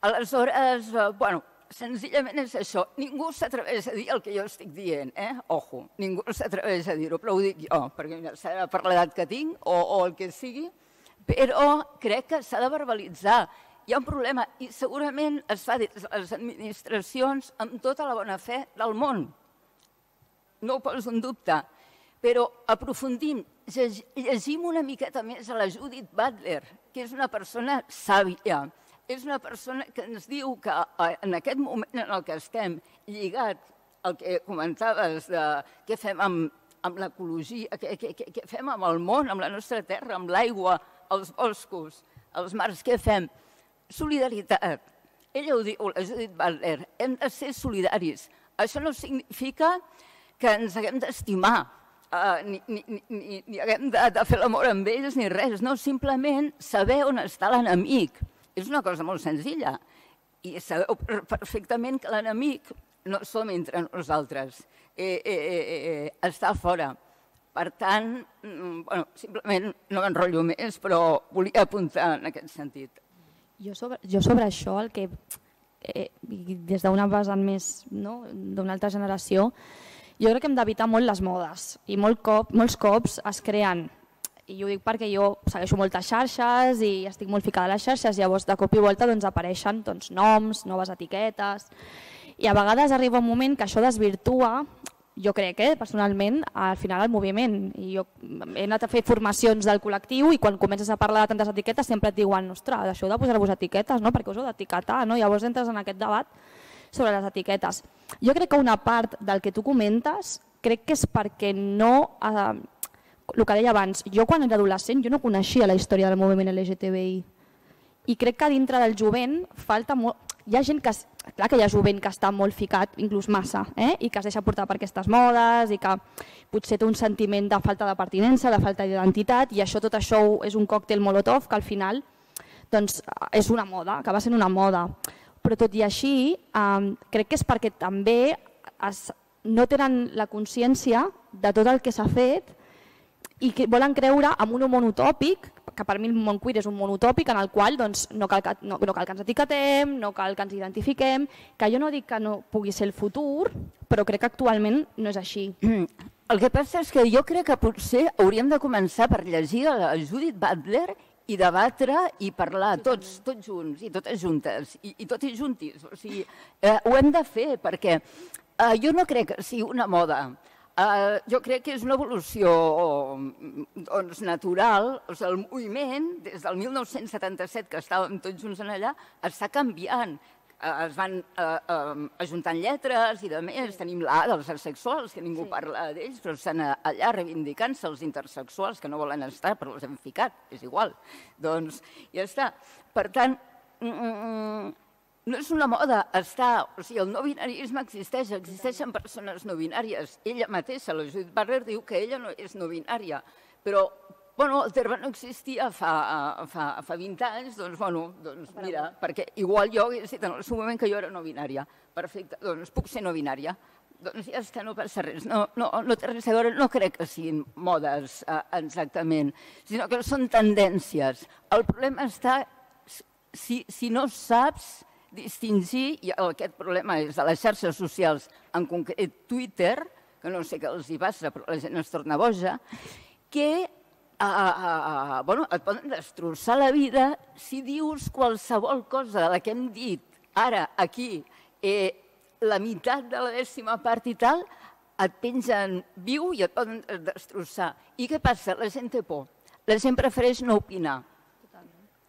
Aleshores, eh, bueno, senzillament és això. Ningú s'atreveix a dir el que jo estic dient, eh? Ojo, ningú s'atreveix a dir-ho, però ho dic jo, perquè serà per l'edat que tinc o, o el que sigui, però crec que s'ha de verbalitzar. Hi ha un problema i segurament es fa des de les administracions amb tota la bona fe del món. No ho poso en dubte, però aprofundim, llegim una miqueta més a la Judith Butler, que és una persona sàvia, és una persona que ens diu que eh, en aquest moment en el que estem lligat al que comentaves de què fem amb, amb l'ecologia, què, què, què fem amb el món, amb la nostra terra, amb l'aigua, els boscos, els mars, què fem? Solidaritat. Ella ho diu, la Judith Butler, hem de ser solidaris. Això no significa que ens haguem d'estimar, uh, ni, ni, ni, ni haguem de, de fer l'amor amb ells, ni res. No, simplement saber on està l'enemic és una cosa molt senzilla. I sabeu perfectament que l'enemic no som entre nosaltres, eh, eh, eh, eh, està fora. Per tant, mm, bueno, simplement no m'enrotllo més, però volia apuntar en aquest sentit. Jo sobre, jo sobre això, el que eh, des d'una vessant més no, d'una altra generació, jo crec que hem d'evitar molt les modes i molt cop, molts cops es creen i ho dic perquè jo segueixo moltes xarxes i estic molt ficada a les xarxes, llavors de cop i volta doncs, apareixen doncs, noms, noves etiquetes, i a vegades arriba un moment que això desvirtua, jo crec, eh, personalment, al final el moviment. I jo he anat a fer formacions del col·lectiu i quan comences a parlar de tantes etiquetes sempre et diuen, ostres, això de posar-vos etiquetes, no? perquè us heu d'etiquetar, no? llavors entres en aquest debat sobre les etiquetes. Jo crec que una part del que tu comentes crec que és perquè no eh, el que deia abans, jo quan era adolescent jo no coneixia la història del moviment LGTBI i crec que dintre del jovent falta molt... Hi ha gent que, clar que hi ha jovent que està molt ficat, inclús massa, eh? i que es deixa portar per aquestes modes i que potser té un sentiment de falta de pertinença, de falta d'identitat i això tot això és un còctel molotov que al final doncs, és una moda, acaba sent una moda. Però tot i així, eh, crec que és perquè també es, no tenen la consciència de tot el que s'ha fet i que volen creure en un món utòpic, que per mi el món queer és un món utòpic en el qual doncs, no, cal que, no, no cal que ens etiquetem, no cal que ens identifiquem, que jo no dic que no pugui ser el futur, però crec que actualment no és així. El que passa és que jo crec que potser hauríem de començar per llegir a Judith Butler i debatre i parlar tots, tots junts i totes juntes i, i tots juntis. O sigui, eh, ho hem de fer perquè eh, jo no crec que sigui una moda Uh, jo crec que és una evolució doncs, natural. O sigui, el moviment, des del 1977, que estàvem tots junts en allà, està canviant. Uh, es van uh, uh, ajuntant lletres i de més. Tenim l'A dels asexuals, que ningú sí. parla d'ells, però estan allà reivindicant-se els intersexuals que no volen estar, però els hem ficat, és igual. Doncs ja està. Per tant, mm, mm, mm no és una moda estar... O sigui, el no binarisme existeix, existeixen persones no binàries. Ella mateixa, la Judith Barrer, diu que ella no és no binària, però bueno, el terme no existia fa, fa, fa 20 anys, doncs, bueno, doncs mira, perquè igual jo hagués dit en el seu moment que jo era no binària. Perfecte, doncs puc ser no binària. Doncs ja està, no passa res. No, no, no té res a veure, no crec que siguin modes eh, exactament, sinó que són tendències. El problema està si, si no saps distingir, i aquest problema és de les xarxes socials, en concret Twitter, que no sé què els hi passa, però la gent es torna boja, que uh, uh, bueno, et poden destrossar la vida si dius qualsevol cosa de la que hem dit ara, aquí, eh, la meitat de la dècima part i tal, et pengen viu i et poden destrossar. I què passa? La gent té por. La gent prefereix no opinar.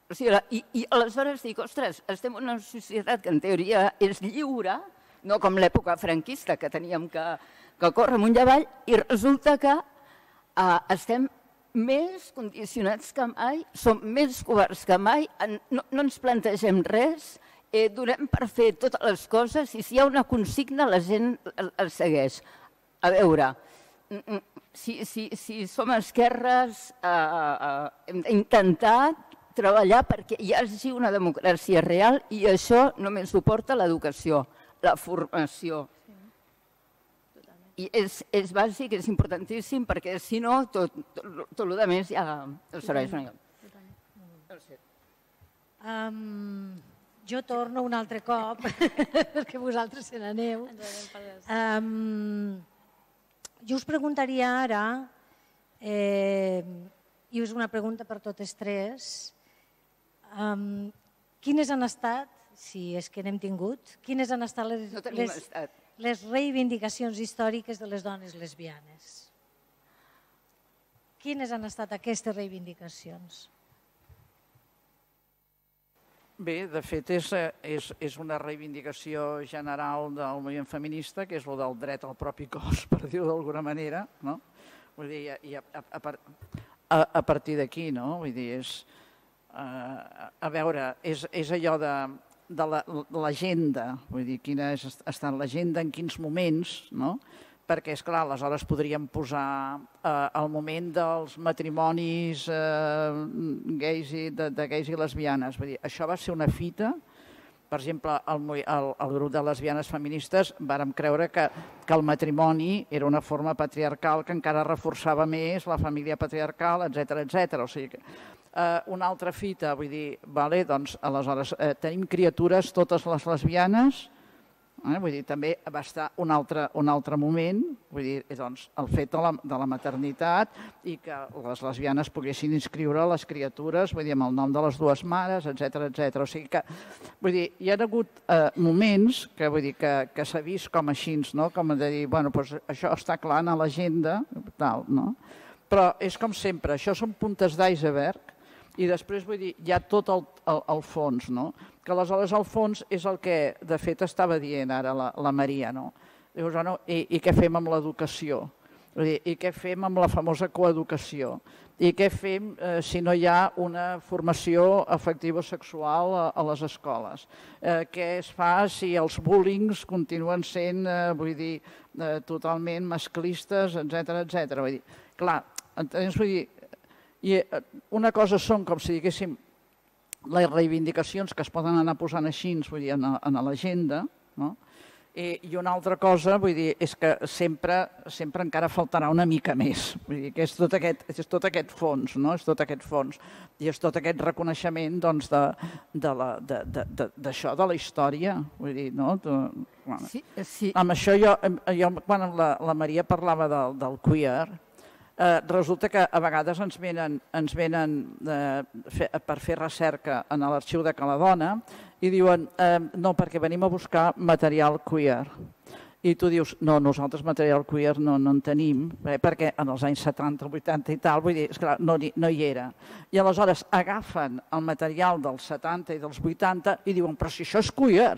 O sigui, i, I aleshores dic, ostres, estem en una societat que en teoria és lliure, no com l'època franquista, que teníem que, que córrer amunt i avall, i resulta que eh, estem més condicionats que mai, som més coberts que mai, no, no ens plantegem res, eh, donem per fer totes les coses i si hi ha una consigna la gent el, segueix. A veure, mm, mm, si, si, si som esquerres, eh, eh, hem d'intentar treballar perquè hi hagi una democràcia real i això només suporta l'educació, la formació. I és, és bàsic, és importantíssim, perquè si no, tot, tot, tot el més ja el serveix una um, jo torno un altre cop, perquè vosaltres se n'aneu. Um, jo us preguntaria ara, eh, i és una pregunta per totes tres, um, quines han estat, si és que n'hem tingut, quines han estat les, No tenim les, estat. Les reivindicacions històriques de les dones lesbianes? Quines han estat aquestes reivindicacions? Bé, de fet, és, eh, és, és una reivindicació general del moviment feminista, que és el del dret al propi cos, per dir-ho d'alguna manera, no? Vull dir, i a, a, a, a, a partir d'aquí, no? Vull dir, és... Uh, a veure, és, és allò de, de la- l'agenda, vull dir, quina és, ha estat l'agenda, en quins moments, no? perquè, és clar aleshores podríem posar eh, el moment dels matrimonis eh, gais i, de, de gais i lesbianes. Vull dir, això va ser una fita, per exemple, el, el, el grup de lesbianes feministes vàrem creure que, que el matrimoni era una forma patriarcal que encara reforçava més la família patriarcal, etc etc. O sigui que, eh, una altra fita, vull dir, vale, doncs, aleshores, eh, tenim criatures, totes les lesbianes, Eh? Vull dir, també va estar un altre, un altre moment, vull dir, eh, doncs, el fet de la, de la maternitat i que les lesbianes poguessin inscriure les criatures, vull dir, amb el nom de les dues mares, etc etc. O sigui que, vull dir, hi ha hagut eh, moments que, vull dir, que, que s'ha vist com així, no? com de dir, bueno, doncs això està clar en l'agenda, tal, no? Però és com sempre, això són puntes d'iceberg i després, vull dir, hi ha tot el, el, el fons, no? Que aleshores el fons és el que, de fet, estava dient ara la, la Maria, no? Dius, bueno, i, i què fem amb l'educació? I què fem amb la famosa coeducació? I què fem eh, si no hi ha una formació afectiva sexual a, a les escoles? Eh, què es fa si els bullings continuen sent, eh, vull dir, eh, totalment masclistes, etc etc. Vull dir, clar, entens? Vull dir, i eh, una cosa són, com si diguéssim, les reivindicacions que es poden anar posant així, vull dir, en, en l'agenda, no? I, I una altra cosa, vull dir, és que sempre, sempre encara faltarà una mica més. Vull dir, que és tot aquest, és tot aquest fons, no? És tot aquest fons. I és tot aquest reconeixement, doncs, de, de de, de, de, d'això, de la història. Vull dir, no? De, bueno, Sí, sí. amb això jo, jo quan la, la Maria parlava del, del queer, eh, resulta que a vegades ens venen, ens venen eh, fe, per fer recerca en l'arxiu de Caladona i diuen, eh, no, perquè venim a buscar material queer. I tu dius, no, nosaltres material queer no, no en tenim, eh, perquè en els anys 70, 80 i tal, vull dir, esclar, no, no hi era. I aleshores agafen el material dels 70 i dels 80 i diuen, però si això és queer,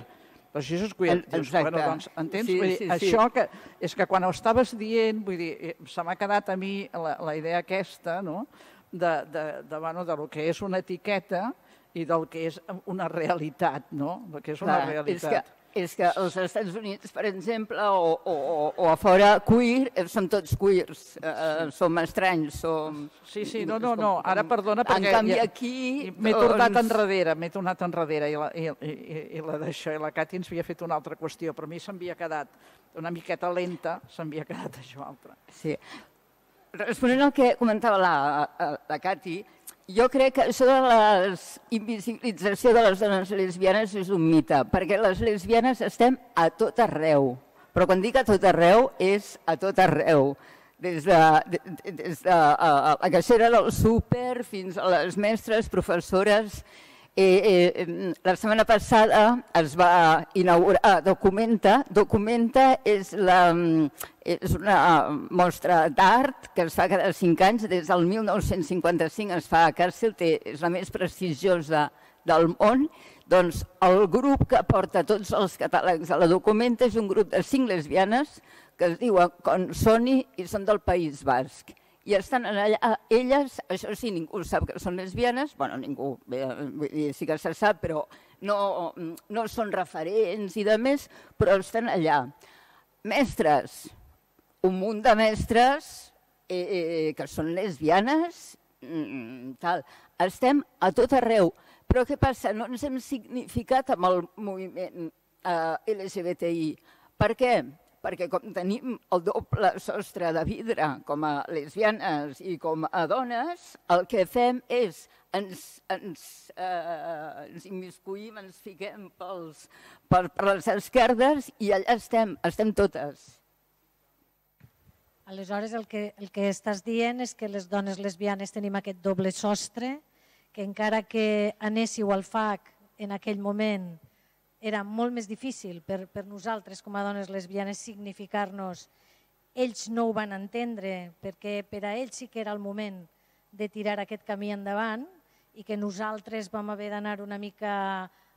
però si això és. El- Dius, exacte. bueno, doncs, entens? Sí, vull dir, sí, sí. això que, és que quan ho estaves dient, vull dir, eh, se m'ha quedat a mi la, la idea aquesta, no?, de, de, de, bueno, de lo que és una etiqueta i del que és una realitat, no?, del que és una Clar, realitat. És que, és que als Estats Units, per exemple, o, o, o- a fora, queer, eh, són tots queers, eh, eh, som estranys, som... Sí, sí, no, no, no, ara perdona En perquè... canvi, ja- aquí... M'he tornat doncs, enrere, m'he tornat enrere i la, i, i, i la d'això, i la Cati ens havia fet una altra qüestió, però a mi s'havia quedat una miqueta lenta, s'havia quedat això altre. Sí. Responent al que comentava la, la Cati, jo crec que això de la invisibilització de les dones lesbianes és un mite, perquè les lesbianes estem a tot arreu. Però quan dic a tot arreu, és a tot arreu. Des de, de, des de a, a la caixera del súper fins a les mestres, professores, Eh, eh, la setmana passada es va inaugurar Documenta. Documenta és, la, és una mostra d'art que es fa cada cinc anys. Des del 1955 es fa a Càrcel, té, és la més prestigiosa del món. Doncs el grup que porta tots els catàlegs a la Documenta és un grup de cinc lesbianes que es diuen Consoni i són del País Basc i estan allà, elles, això sí, ningú sap que són lesbianes, bueno, ningú, bé, vull dir, sí que se sap, però no, no són referents i de més, però estan allà. Mestres, un munt de mestres eh, eh, que són lesbianes, mm, tal. Estem a tot arreu. Però què passa? No ens hem significat amb el moviment eh, LGBTI. Per què? Perquè com tenim el doble sostre de vidre com a lesbianes i com a dones, el que fem és ens, ens, eh, ens immiscuïm, ens fiquem pels, per, per les esquerdes i allà estem, estem totes. Aleshores, el que, el que estàs dient és que les dones lesbianes tenim aquest doble sostre, que encara que anéssiu al FAC en aquell moment era molt més difícil per, per nosaltres com a dones lesbianes significar-nos. Ells no ho van entendre perquè per a ells sí que era el moment de tirar aquest camí endavant i que nosaltres vam haver d'anar una mica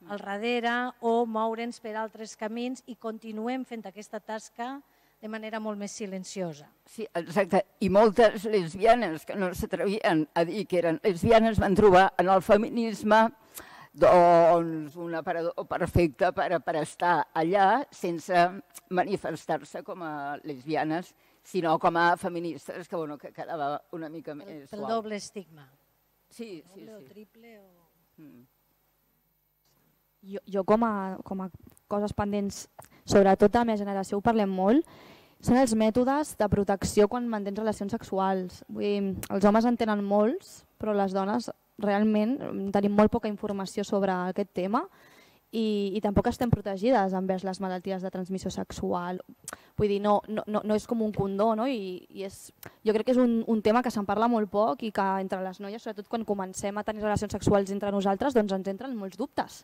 al darrere o moure'ns per altres camins i continuem fent aquesta tasca de manera molt més silenciosa. Sí, exacte. I moltes lesbianes que no s'atrevien a dir que eren lesbianes van trobar en el feminisme doncs, un aparador perfecte per, per estar allà sense manifestar-se com a lesbianes, sinó com a feministes, que, bueno, que quedava una mica més el, el suau. doble estigma. Sí, sí, Doble o sí. triple o... Mm. Jo, jo com, a, com a coses pendents, sobretot de la meva generació, ho parlem molt, són els mètodes de protecció quan mantens relacions sexuals. Vull dir, els homes en tenen molts, però les dones realment mm, tenim molt poca informació sobre aquest tema i, i tampoc estem protegides envers les malalties de transmissió sexual. Vull dir, no, no, no, és com un condó, no? I, i és, jo crec que és un, un tema que se'n parla molt poc i que entre les noies, sobretot quan comencem a tenir relacions sexuals entre nosaltres, doncs ens entren molts dubtes.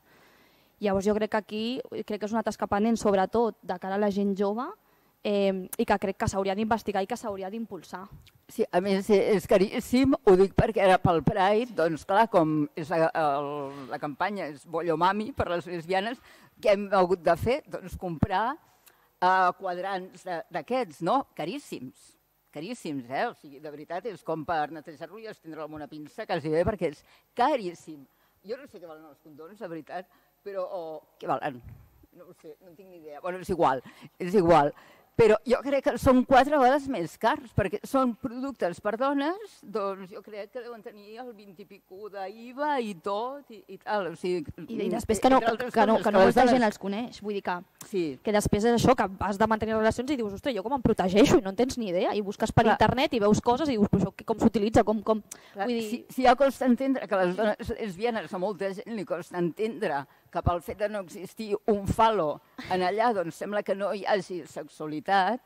Llavors jo crec que aquí crec que és una tasca pendent, sobretot de cara a la gent jove, eh, i que crec que s'hauria d'investigar i que s'hauria d'impulsar. Sí, a més és caríssim, ho dic perquè era pel Pride, doncs clar, com és la, el, la campanya és Bollo Mami per les lesbianes, què hem hagut de fer? Doncs comprar eh, quadrants d'aquests, no? Caríssims, caríssims, eh? O sigui, de veritat, és com per netejar-lo i estendre'l amb una pinça, quasi bé, perquè és caríssim. Jo no sé què valen els condons, de veritat, però o, què valen? No ho sé, no tinc ni idea. Bueno, és igual, és igual. Però jo crec que són quatre vegades més cars, perquè són productes per dones, doncs jo crec que deuen tenir el 20 i pico d'IVA i tot, i, i tal. O sigui, I, i després que no, que, altres que no, que no les molta dones- gent els coneix. Vull dir que, Sí, que després és això, que has de mantenir relacions i dius, ostres, jo com em protegeixo i no en tens ni idea. I busques per Clar. internet i veus coses i dius, però això com s'utilitza, com... com... Clar, Vull dir, si, si ja costa entendre que les dones lesbianes a molta gent li costa entendre que pel fet de no existir un falo en allà, doncs sembla que no hi hagi sexualitat,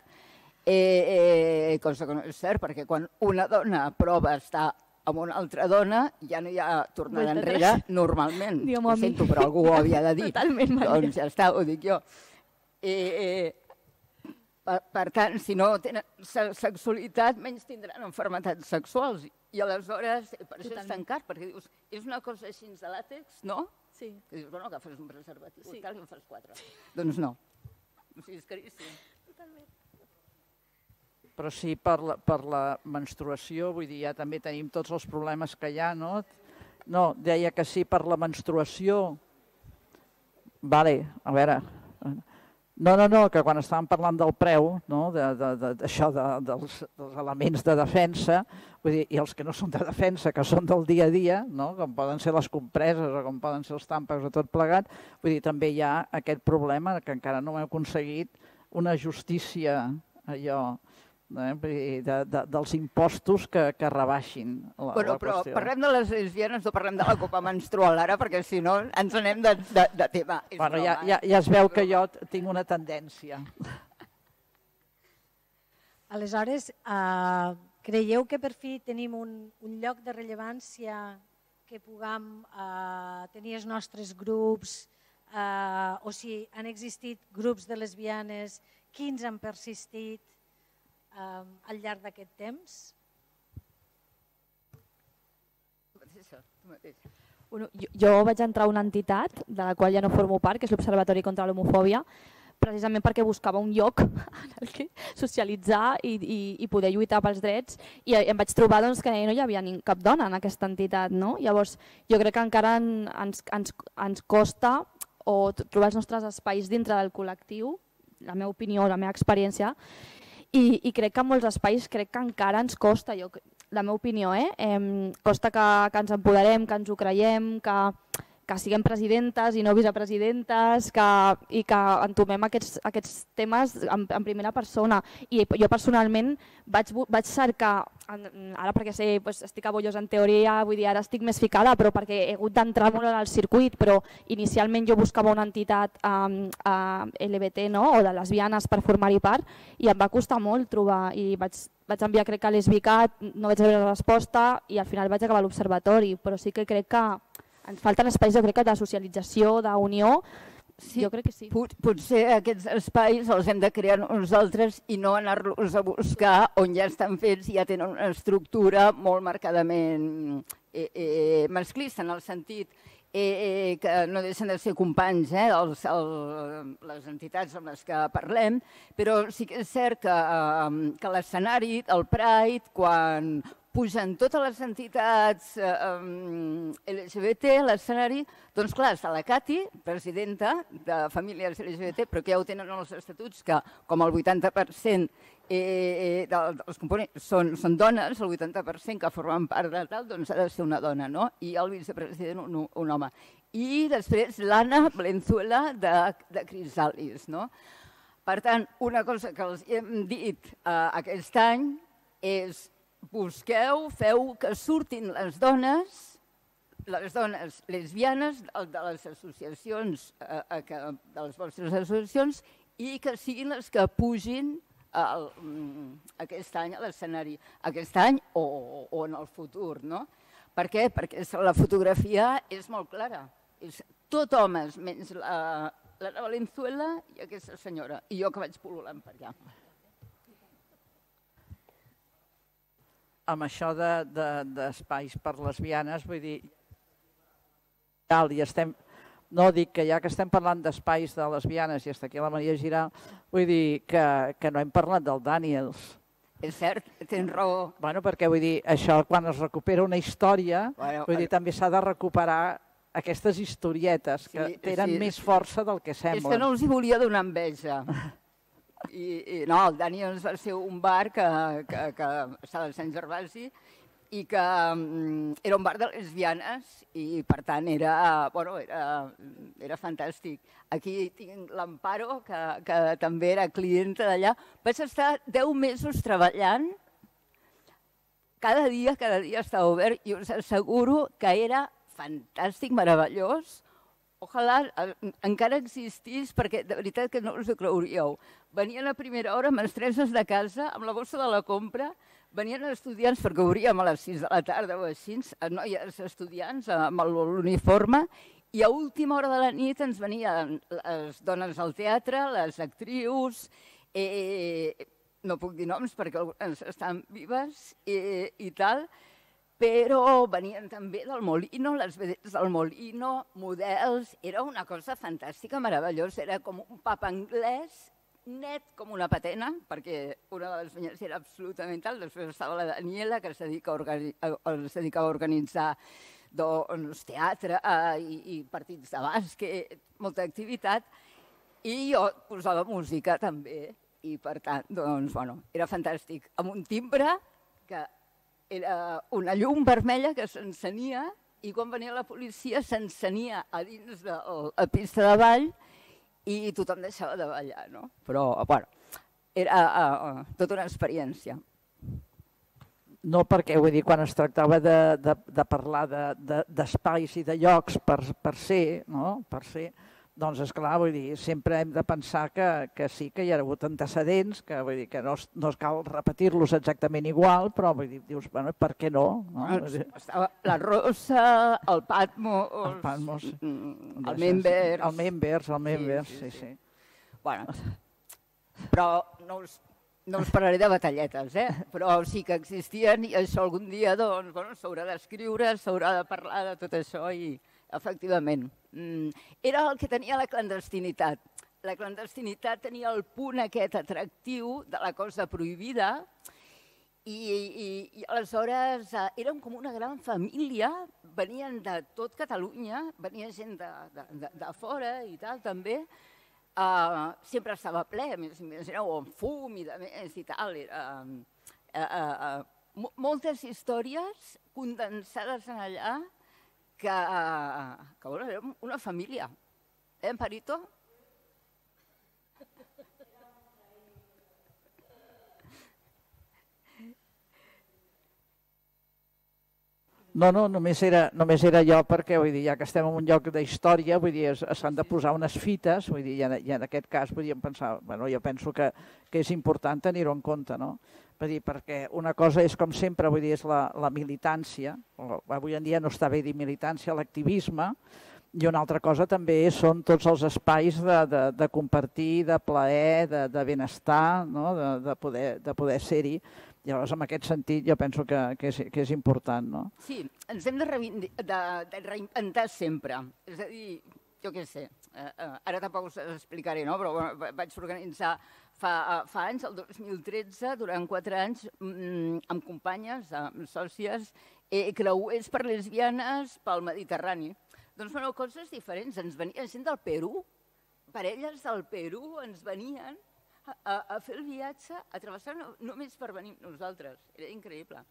eh, eh, cosa que no és cert, perquè quan una dona prova estar amb una altra dona, ja no hi ha tornada Vuelta enrere, atrás. normalment. Diu, Ho sento, però algú ho havia de dir. Totalment, doncs ja està, ho dic jo. Eh, eh, per, per tant, si no tenen se- sexualitat, menys tindran enfermetats sexuals. I aleshores, eh, per això és Totalment. tan car, perquè dius, és una cosa així de làtex, no? Sí. Que dius, bueno, agafes un preservatiu Sí. i tal, i en fas quatre. Doncs no. O sigui, és caríssim. Però sí, per la, per la menstruació, vull dir, ja també tenim tots els problemes que hi ha, no? No, deia que sí per la menstruació. Vale, a veure... No, no, no, que quan estàvem parlant del preu, no, de- de- de- d'això de, dels, dels elements de defensa, vull dir, i els que no són de defensa, que són del dia a dia, no, com poden ser les compreses o com poden ser els tàmpacs o tot plegat, vull dir, també hi ha aquest problema que encara no hem aconseguit una justícia allò, eh, vull dir, de, de, dels impostos que, que rebaixin la, Bueno, la però qüestió. parlem de les lesbianes, no parlem de la copa menstrual ara, perquè si no ens anem de, de, de tema. És Bueno, broma, ja, eh? ja, ja es veu que jo tinc una tendència. Aleshores, eh, creieu que per fi tenim un, un lloc de rellevància que puguem eh, tenir els nostres grups, eh, o si han existit grups de lesbianes, quins han persistit eh, al llarg d'aquest temps? Bueno, jo, jo vaig entrar a una entitat de la qual ja no formo part, que és l'Observatori contra l'Homofòbia, precisament perquè buscava un lloc en el que socialitzar i, i, i poder lluitar pels drets i em vaig trobar doncs, que no hi havia ni cap dona en aquesta entitat. No? Llavors jo crec que encara en, ens, ens, ens costa o trobar els nostres espais dintre del col·lectiu, la meva opinió, la meva experiència, i, i crec que en molts espais crec que encara ens costa, jo, la meva opinió, eh? em, costa que, que ens empoderem, que ens ho creiem, que, que siguem presidentes i no vicepresidentes que, i que entomem aquests, aquests temes en, en primera persona. I jo personalment vaig, vaig cercar, ara perquè sé, doncs, estic a bollos en teoria, vull dir, ara estic més ficada, però perquè he hagut d'entrar molt en el circuit, però inicialment jo buscava una entitat um, uh, LBT no? o de lesbianes per formar-hi part i em va costar molt trobar i vaig, vaig enviar crec que a l'Esbicat, no vaig rebre resposta i al final vaig acabar l'observatori, però sí que crec que ens falten espais, jo crec que de socialització, d'unió, Sí, jo crec que sí. Pot, potser aquests espais els hem de crear nosaltres i no anar-los a buscar on ja estan fets i ja tenen una estructura molt marcadament eh, eh, masclista en el sentit eh, eh, que no deixen de ser companys, eh, els, el, les entitats amb les que parlem, però sí que és cert que, eh, que l'escenari, el Pride, quan pugen totes les entitats eh, um, LGBT a l'escenari, doncs clar, està la Cati, presidenta de famílies LGBT, però que ja ho tenen els estatuts, que com el 80% eh, dels components són, són dones, el 80% que formen part de tal, doncs ha de ser una dona, no? I el vicepresident un, un home. I després l'Anna Valenzuela de, de Crisalis, no? Per tant, una cosa que els hem dit eh, aquest any és busqueu, feu que surtin les dones, les dones lesbianes de les associacions, eh, eh de les vostres associacions, i que siguin les que pugin el, mm, aquest any a l'escenari, aquest any o, o en el futur, no? Per què? Perquè la fotografia és molt clara. És tot homes, menys la, la Valenzuela i aquesta senyora, i jo que vaig pol·lulant per allà. Amb això d'espais de, de, per lesbianes, vull dir, i estem, no dic que ja que estem parlant d'espais de lesbianes i està aquí la Maria Giral, vull dir que, que no hem parlat del Daniels. És cert, tens raó. Bueno, perquè vull dir, això quan es recupera una història, bueno, vull dir, també s'ha de recuperar aquestes historietes que sí, tenen sí, més força del que sembla. És que no els hi volia donar enveja. I, i no, el Dani ens va ser un bar que, que, que estava a Sant Gervasi i que um, era un bar de lesbianes i per tant era, bueno, era, era fantàstic. Aquí tinc l'Amparo, que, que també era clienta d'allà. Vaig estar 10 mesos treballant, cada dia, cada dia estava obert i us asseguro que era fantàstic, meravellós, Ojalà encara existís, perquè de veritat que no us ho creuríeu. Venien a primera hora mestresses de casa amb la bossa de la compra, venien estudiants, perquè obríem a les 6 de la tarda o així, noies estudiants amb l'uniforme, i a última hora de la nit ens venien les dones al teatre, les actrius, eh, no puc dir noms perquè algunes estan vives eh, i tal, però venien també del Molino, les vedetes del Molino, models, era una cosa fantàstica, meravellosa, era com un pap anglès, net com una patena, perquè una de les veïnes era absolutament tal, després estava la Daniela, que es dedica a, organi es dedica a organitzar doncs, teatre eh, i, i partits de bàsquet, molta activitat, i jo posava música també, i per tant, doncs, bueno, era fantàstic, amb un timbre que era una llum vermella que s'encenia i quan venia la policia s'encenia a dins de la pista de ball i tothom deixava de ballar, no? Però, bueno, era uh, tota una experiència. No perquè, vull dir, quan es tractava de, de, de parlar d'espais de, de, i de llocs per, per ser, no? per ser, doncs, és clar, vull dir, sempre hem de pensar que, que sí que hi ha hagut antecedents, que vull dir que no, no cal repetir-los exactament igual, però vull dir, dius, bueno, per què no? no? Estava la Rosa, el Patmos, el, Patmos, mm, el Members... El Members, el Members, sí, sí. sí, sí. Bueno, però no us, no us parlaré de batalletes, eh? però sí que existien i això algun dia doncs, bueno, s'haurà d'escriure, s'haurà de parlar de tot això i efectivament. Mm, era el que tenia la clandestinitat. La clandestinitat tenia el punt aquest atractiu de la cosa prohibida i, i, i aleshores eh, érem com una gran família, venien de tot Catalunya, venia gent de, de, de, de fora i tal també, Uh, sempre estava ple, més, imagineu, amb fum i de més i tal. Era, uh, uh, uh, moltes històries condensades en allà que, que bueno, érem una família. Eh, Parito? No, no, només era, només era jo perquè, vull dir, ja que estem en un lloc d'història, vull dir, s'han de posar unes fites, vull dir, ja, ja en aquest cas podríem pensar, bueno, jo penso que, que és important tenir-ho en compte, no? Vull dir, perquè una cosa és, com sempre, vull dir, és la, la militància, avui en dia no està bé dir militància, l'activisme, i una altra cosa també són tots els espais de, de, de compartir, de plaer, de, de benestar, no? de, de poder, de poder ser-hi. Llavors, en aquest sentit, jo penso que, que, és, que és important, no? Sí, ens hem de, de, de reinventar sempre. És a dir, jo què sé, eh, eh, ara tampoc us explicaré, no? però bueno, vaig organitzar fa, eh, fa anys, el 2013, durant quatre anys, mm, amb companyes, amb sòcies, eh, creuers per lesbianes pel Mediterrani. Doncs, bueno, coses diferents. Ens venia gent del Perú, parelles del Perú ens venien a, a fer el viatge, a travessar no, només per venir nosaltres. Era increïble.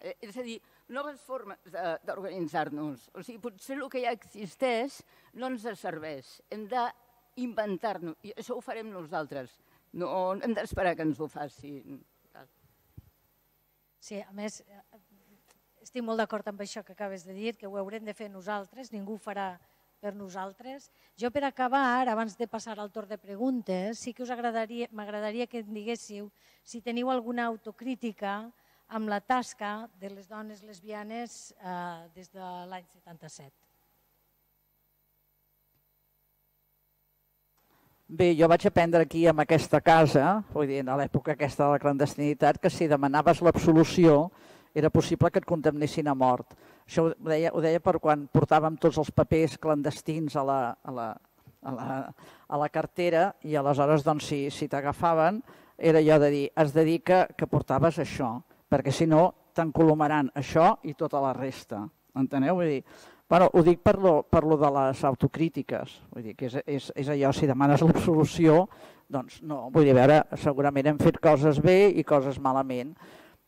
Eh, és a dir, noves formes d'organitzar-nos. O sigui, potser el que ja existeix no ens serveix. Hem d'inventar-nos, i això ho farem nosaltres. No hem d'esperar que ens ho facin. Sí, a més, eh, estic molt d'acord amb això que acabes de dir, que ho haurem de fer nosaltres, ningú farà per nosaltres. Jo per acabar, abans de passar al torn de preguntes, sí que us agradaria, m'agradaria que em diguéssiu si teniu alguna autocrítica amb la tasca de les dones lesbianes eh, des de l'any 77. Bé, jo vaig aprendre aquí, en aquesta casa, vull dir, a l'època aquesta de la clandestinitat, que si demanaves l'absolució era possible que et condemnessin a mort. Això ho deia, ho deia per quan portàvem tots els papers clandestins a la, a la, a la, a la cartera i aleshores doncs, si, si t'agafaven era allò de dir, has de dir que, que portaves això, perquè si no t'encolomaran això i tota la resta. Enteneu? Vull dir, bueno, ho dic per lo, per lo de les autocrítiques, vull dir que és, és, és allò, si demanes l'absolució, doncs no, vull dir, a veure, segurament hem fet coses bé i coses malament,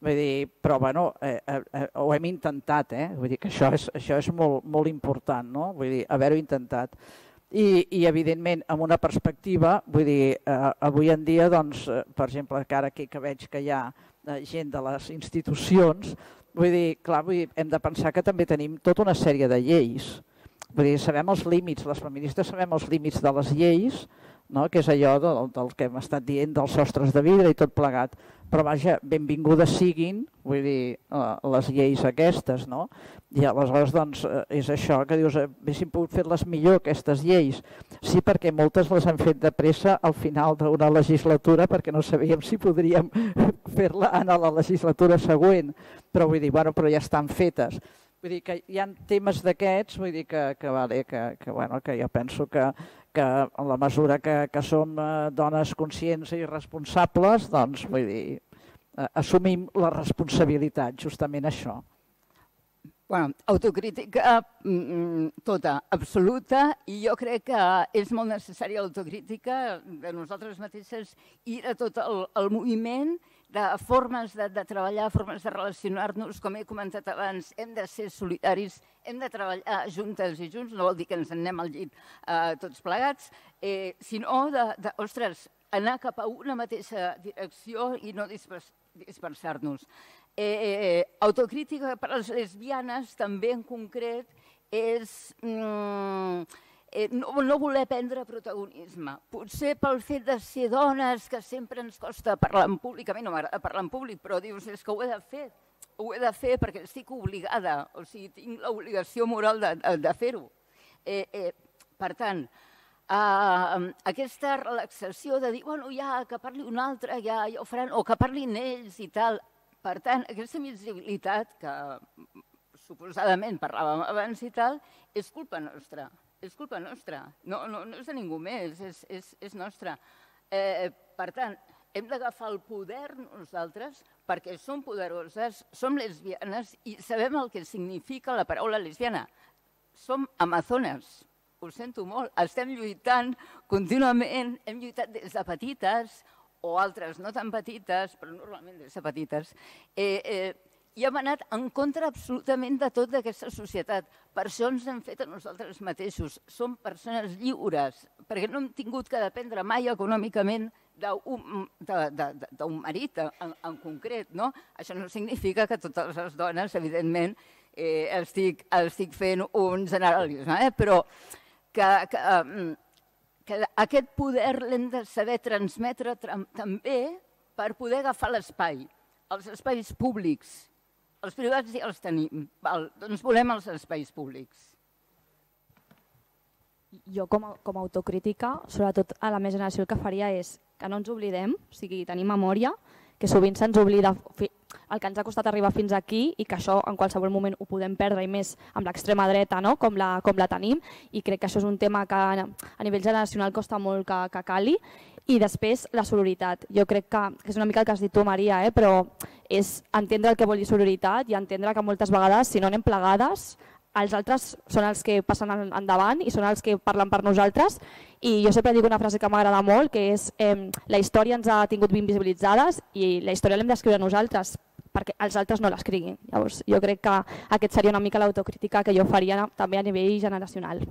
Vull dir, però bueno, eh, eh, eh, ho hem intentat, eh? Vull dir que això és, això és molt, molt important, no? Vull dir, haver-ho intentat. I, I, evidentment, amb una perspectiva, vull dir, eh, avui en dia, doncs, eh, per exemple, que ara aquí que veig que hi ha eh, gent de les institucions, vull dir, clar, vull dir, hem de pensar que també tenim tota una sèrie de lleis. Vull dir, sabem els límits, les feministes sabem els límits de les lleis, no? que és allò del, del que hem estat dient dels sostres de vidre i tot plegat però vaja, benvingudes siguin, vull dir, eh, les lleis aquestes, no? I aleshores, doncs, eh, és això que dius, eh, haguéssim pogut fer-les millor, aquestes lleis. Sí, perquè moltes les han fet de pressa al final d'una legislatura, perquè no sabíem si podríem fer-la en la legislatura següent, però vull dir, bueno, però ja estan fetes. Vull dir que hi ha temes d'aquests, vull dir que, que, vale, que, que, bueno, que jo penso que, que en la mesura que, que som eh, dones conscients i responsables, doncs, vull dir, eh, assumim la responsabilitat, justament això. Bueno, autocrítica mm, tota, absoluta, i jo crec que és molt necessària l'autocrítica de nosaltres mateixes i de tot el, el moviment de formes de, de treballar, formes de relacionar-nos, com he comentat abans, hem de ser solidaris, hem de treballar juntes i junts, no vol dir que ens anem al llit eh, tots plegats, eh, sinó de, de, ostres, anar cap a una mateixa direcció i no dispersar-nos. Eh, eh, autocrítica per a les lesbianes, també en concret, és... Mm, eh, no, no voler prendre protagonisme. Potser pel fet de ser dones, que sempre ens costa parlar en públic, a mi no m'agrada parlar en públic, però dius, és que ho he de fer, ho he de fer perquè estic obligada, o sigui, tinc l'obligació moral de, de, de fer-ho. Eh, eh, per tant, eh, aquesta relaxació de dir, bueno, ja, que parli un altre, ja, ja ho faran, o que parlin ells i tal. Per tant, aquesta visibilitat que suposadament parlàvem abans i tal, és culpa nostra és culpa nostra, no, no, no és de ningú més, és, és, és nostra. Eh, per tant, hem d'agafar el poder nosaltres perquè som poderoses, som lesbianes i sabem el que significa la paraula lesbiana. Som amazones, ho sento molt, estem lluitant contínuament, hem lluitat des de petites o altres no tan petites, però normalment des de petites, eh, eh, i hem anat en contra absolutament de tot d'aquesta societat. Per això ens hem fet a nosaltres mateixos. Som persones lliures, perquè no hem tingut que dependre mai econòmicament d'un marit en, en concret. No? Això no significa que totes les dones, evidentment, eh, estic, estic fent un generalisme, eh? però que, que, que aquest poder l'hem de saber transmetre també per poder agafar l'espai, els espais públics, els privats ja els tenim, val, doncs volem els espais públics. Jo com a, com a autocrítica, sobretot a la meva generació, el que faria és que no ens oblidem, o sigui, tenir memòria, que sovint se'ns oblida el que ens ha costat arribar fins aquí i que això en qualsevol moment ho podem perdre i més amb l'extrema dreta no? com, la, com la tenim i crec que això és un tema que a nivell generacional costa molt que, que cali i després la sororitat. Jo crec que, que és una mica el que has dit tu, Maria, eh? però és entendre el que vol dir sororitat i entendre que moltes vegades, si no anem plegades, els altres són els que passen endavant i són els que parlen per nosaltres i jo sempre dic una frase que m'agrada molt que és eh, la història ens ha tingut invisibilitzades i la història l'hem d'escriure nosaltres perquè els altres no l'escriguin. Llavors jo crec que aquest seria una mica l'autocrítica que jo faria també a nivell generacional.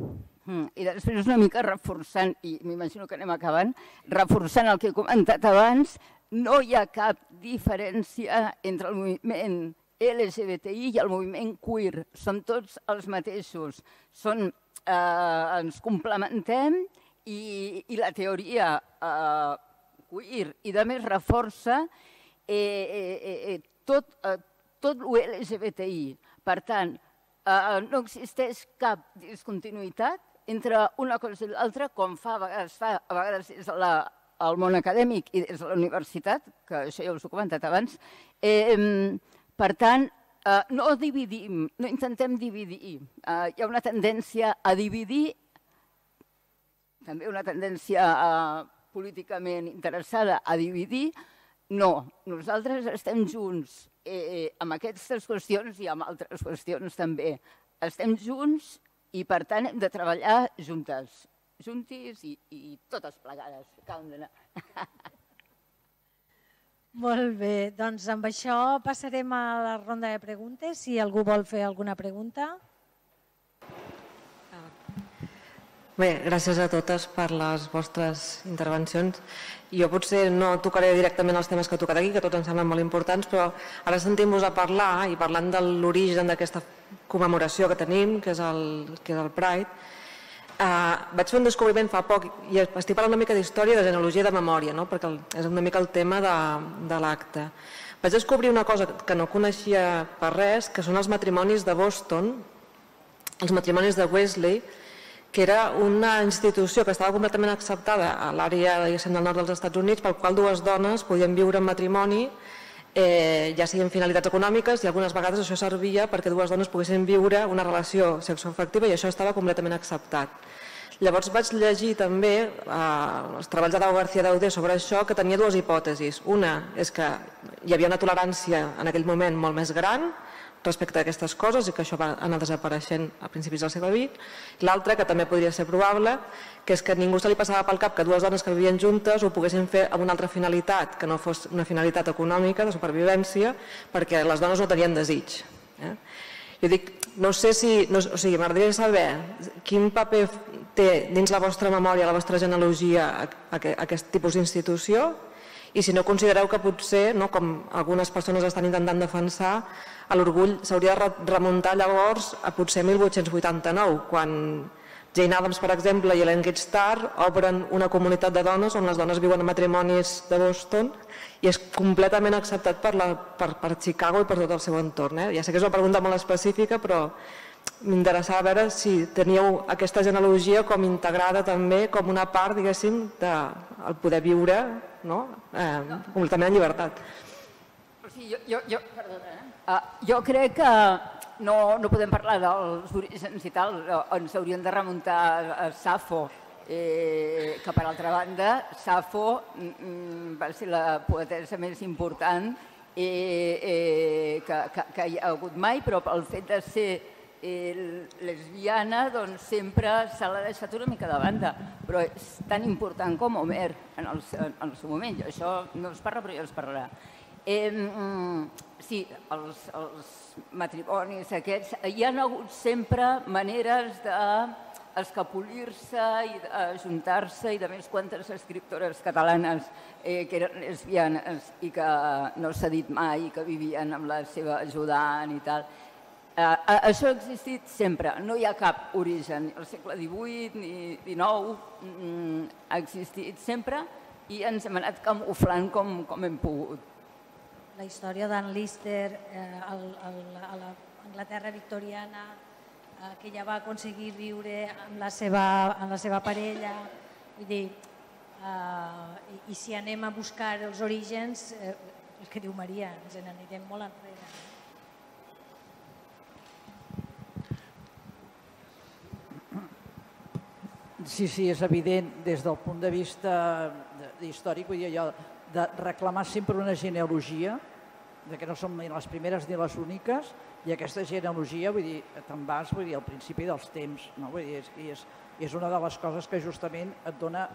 Mm, I després una mica reforçant, i m'imagino que anem acabant, reforçant el que he comentat abans, no hi ha cap diferència entre el moviment LGBTI i el moviment queer. Som tots els mateixos. Són, eh, ens complementem i, i la teoria eh, queer i de més reforça eh, eh, eh, eh tot, eh, tot l'LGBTI. Per tant, eh, no existeix cap discontinuïtat entre una cosa i l'altra, com fa a vegades, fa, a vegades des la, el món acadèmic i des de la universitat, que això ja us ho he comentat abans. Eh, per tant, eh, no dividim, no intentem dividir. Eh, hi ha una tendència a dividir, també una tendència eh, políticament interessada a dividir, no, nosaltres estem junts eh, eh, amb aquestes qüestions i amb altres qüestions també. Estem junts i, per tant, hem de treballar juntes, juntis i, i totes plegades. Cal d'anar. Molt bé, doncs amb això passarem a la ronda de preguntes. Si algú vol fer alguna pregunta. Bé, gràcies a totes per les vostres intervencions. Jo potser no tocaré directament els temes que he tocat aquí, que tots ens semblen molt importants, però ara sentim-vos a parlar i parlant de l'origen d'aquesta commemoració que tenim, que és el, que és el Pride, eh, vaig fer un descobriment fa poc i estic parlant una mica d'història, de genealogia de memòria, no? perquè és una mica el tema de, de l'acte. Vaig descobrir una cosa que no coneixia per res, que són els matrimonis de Boston, els matrimonis de Wesley, que era una institució que estava completament acceptada a l'àrea del nord dels Estats Units, pel qual dues dones podien viure en matrimoni, eh, ja siguin finalitats econòmiques, i algunes vegades això servia perquè dues dones poguessin viure una relació sexoafectiva i això estava completament acceptat. Llavors vaig llegir també eh, els treballs de Dau García Dauder sobre això, que tenia dues hipòtesis. Una és que hi havia una tolerància en aquell moment molt més gran, respecte a aquestes coses i que això va anar desapareixent a principis del segle XX. L'altra, que també podria ser probable, que és que ningú se li passava pel cap que dues dones que vivien juntes ho poguessin fer amb una altra finalitat, que no fos una finalitat econòmica, de supervivència, perquè les dones no tenien desig. Eh? Jo dic, no sé si... No, o sigui, m'agradaria saber quin paper té dins la vostra memòria, la vostra genealogia, aquest tipus d'institució, i si no considereu que potser, no, com algunes persones estan intentant defensar, l'orgull s'hauria de remuntar llavors a potser 1889, quan Jane Addams, per exemple, i Ellen Starr obren una comunitat de dones on les dones viuen en matrimonis de Boston i és completament acceptat per, la, per, per Chicago i per tot el seu entorn. Eh? Ja sé que és una pregunta molt específica, però m'interessava veure si teníeu aquesta genealogia com integrada també com una part, diguéssim, del poder viure no? eh, completament en llibertat. Sigui, jo, jo, jo, perdona? Uh, jo crec que no, no podem parlar dels orígens i tal, ens hauríem de remuntar a Safo, eh, que per altra banda, Safo mm, va ser la poetessa més important eh, eh, que, que, que hi ha hagut mai, però pel fet de ser eh, lesbiana doncs sempre se l'ha deixat una mica de banda, però és tan important com Homer en el, en el seu moment. Això no es parla, però ja es parlarà. Eh, sí, els, els matrimonis aquests, hi ha hagut sempre maneres de escapolir-se i ajuntar-se i de més quantes escriptores catalanes eh, que eren lesbianes i que no s'ha dit mai, que vivien amb la seva ajudant i tal. Eh, eh, això ha existit sempre, no hi ha cap origen, ni al segle XVIII ni XIX, mm, ha existit sempre i ens hem anat camuflant com, com hem pogut. La història d'en Lister eh, al, al, a l'Anglaterra victoriana, eh, que ja va aconseguir viure amb la seva, amb la seva parella, vull dir, eh, i, i si anem a buscar els orígens, eh, el que diu Maria, ens n'anirem molt enrere. Sí, sí, és evident des del punt de vista històric, vull dir, allò de reclamar sempre una genealogia, de que no som ni les primeres ni les úniques, i aquesta genealogia, vull dir, te'n vas, vull dir, al principi dels temps, no? Vull dir, és, és, és una de les coses que justament et dona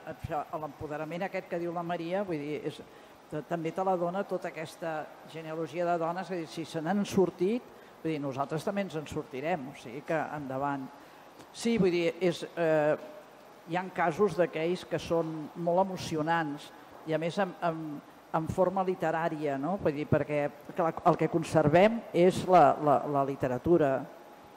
l'empoderament aquest que diu la Maria, vull dir, és, també te la dona tota aquesta genealogia de dones, que si se n'han sortit, vull dir, nosaltres també ens en sortirem, o sigui que endavant. Sí, vull dir, és, eh, hi han casos d'aquells que són molt emocionants i a més en, en, en forma literària, no? Vull dir, perquè el que conservem és la, la, la literatura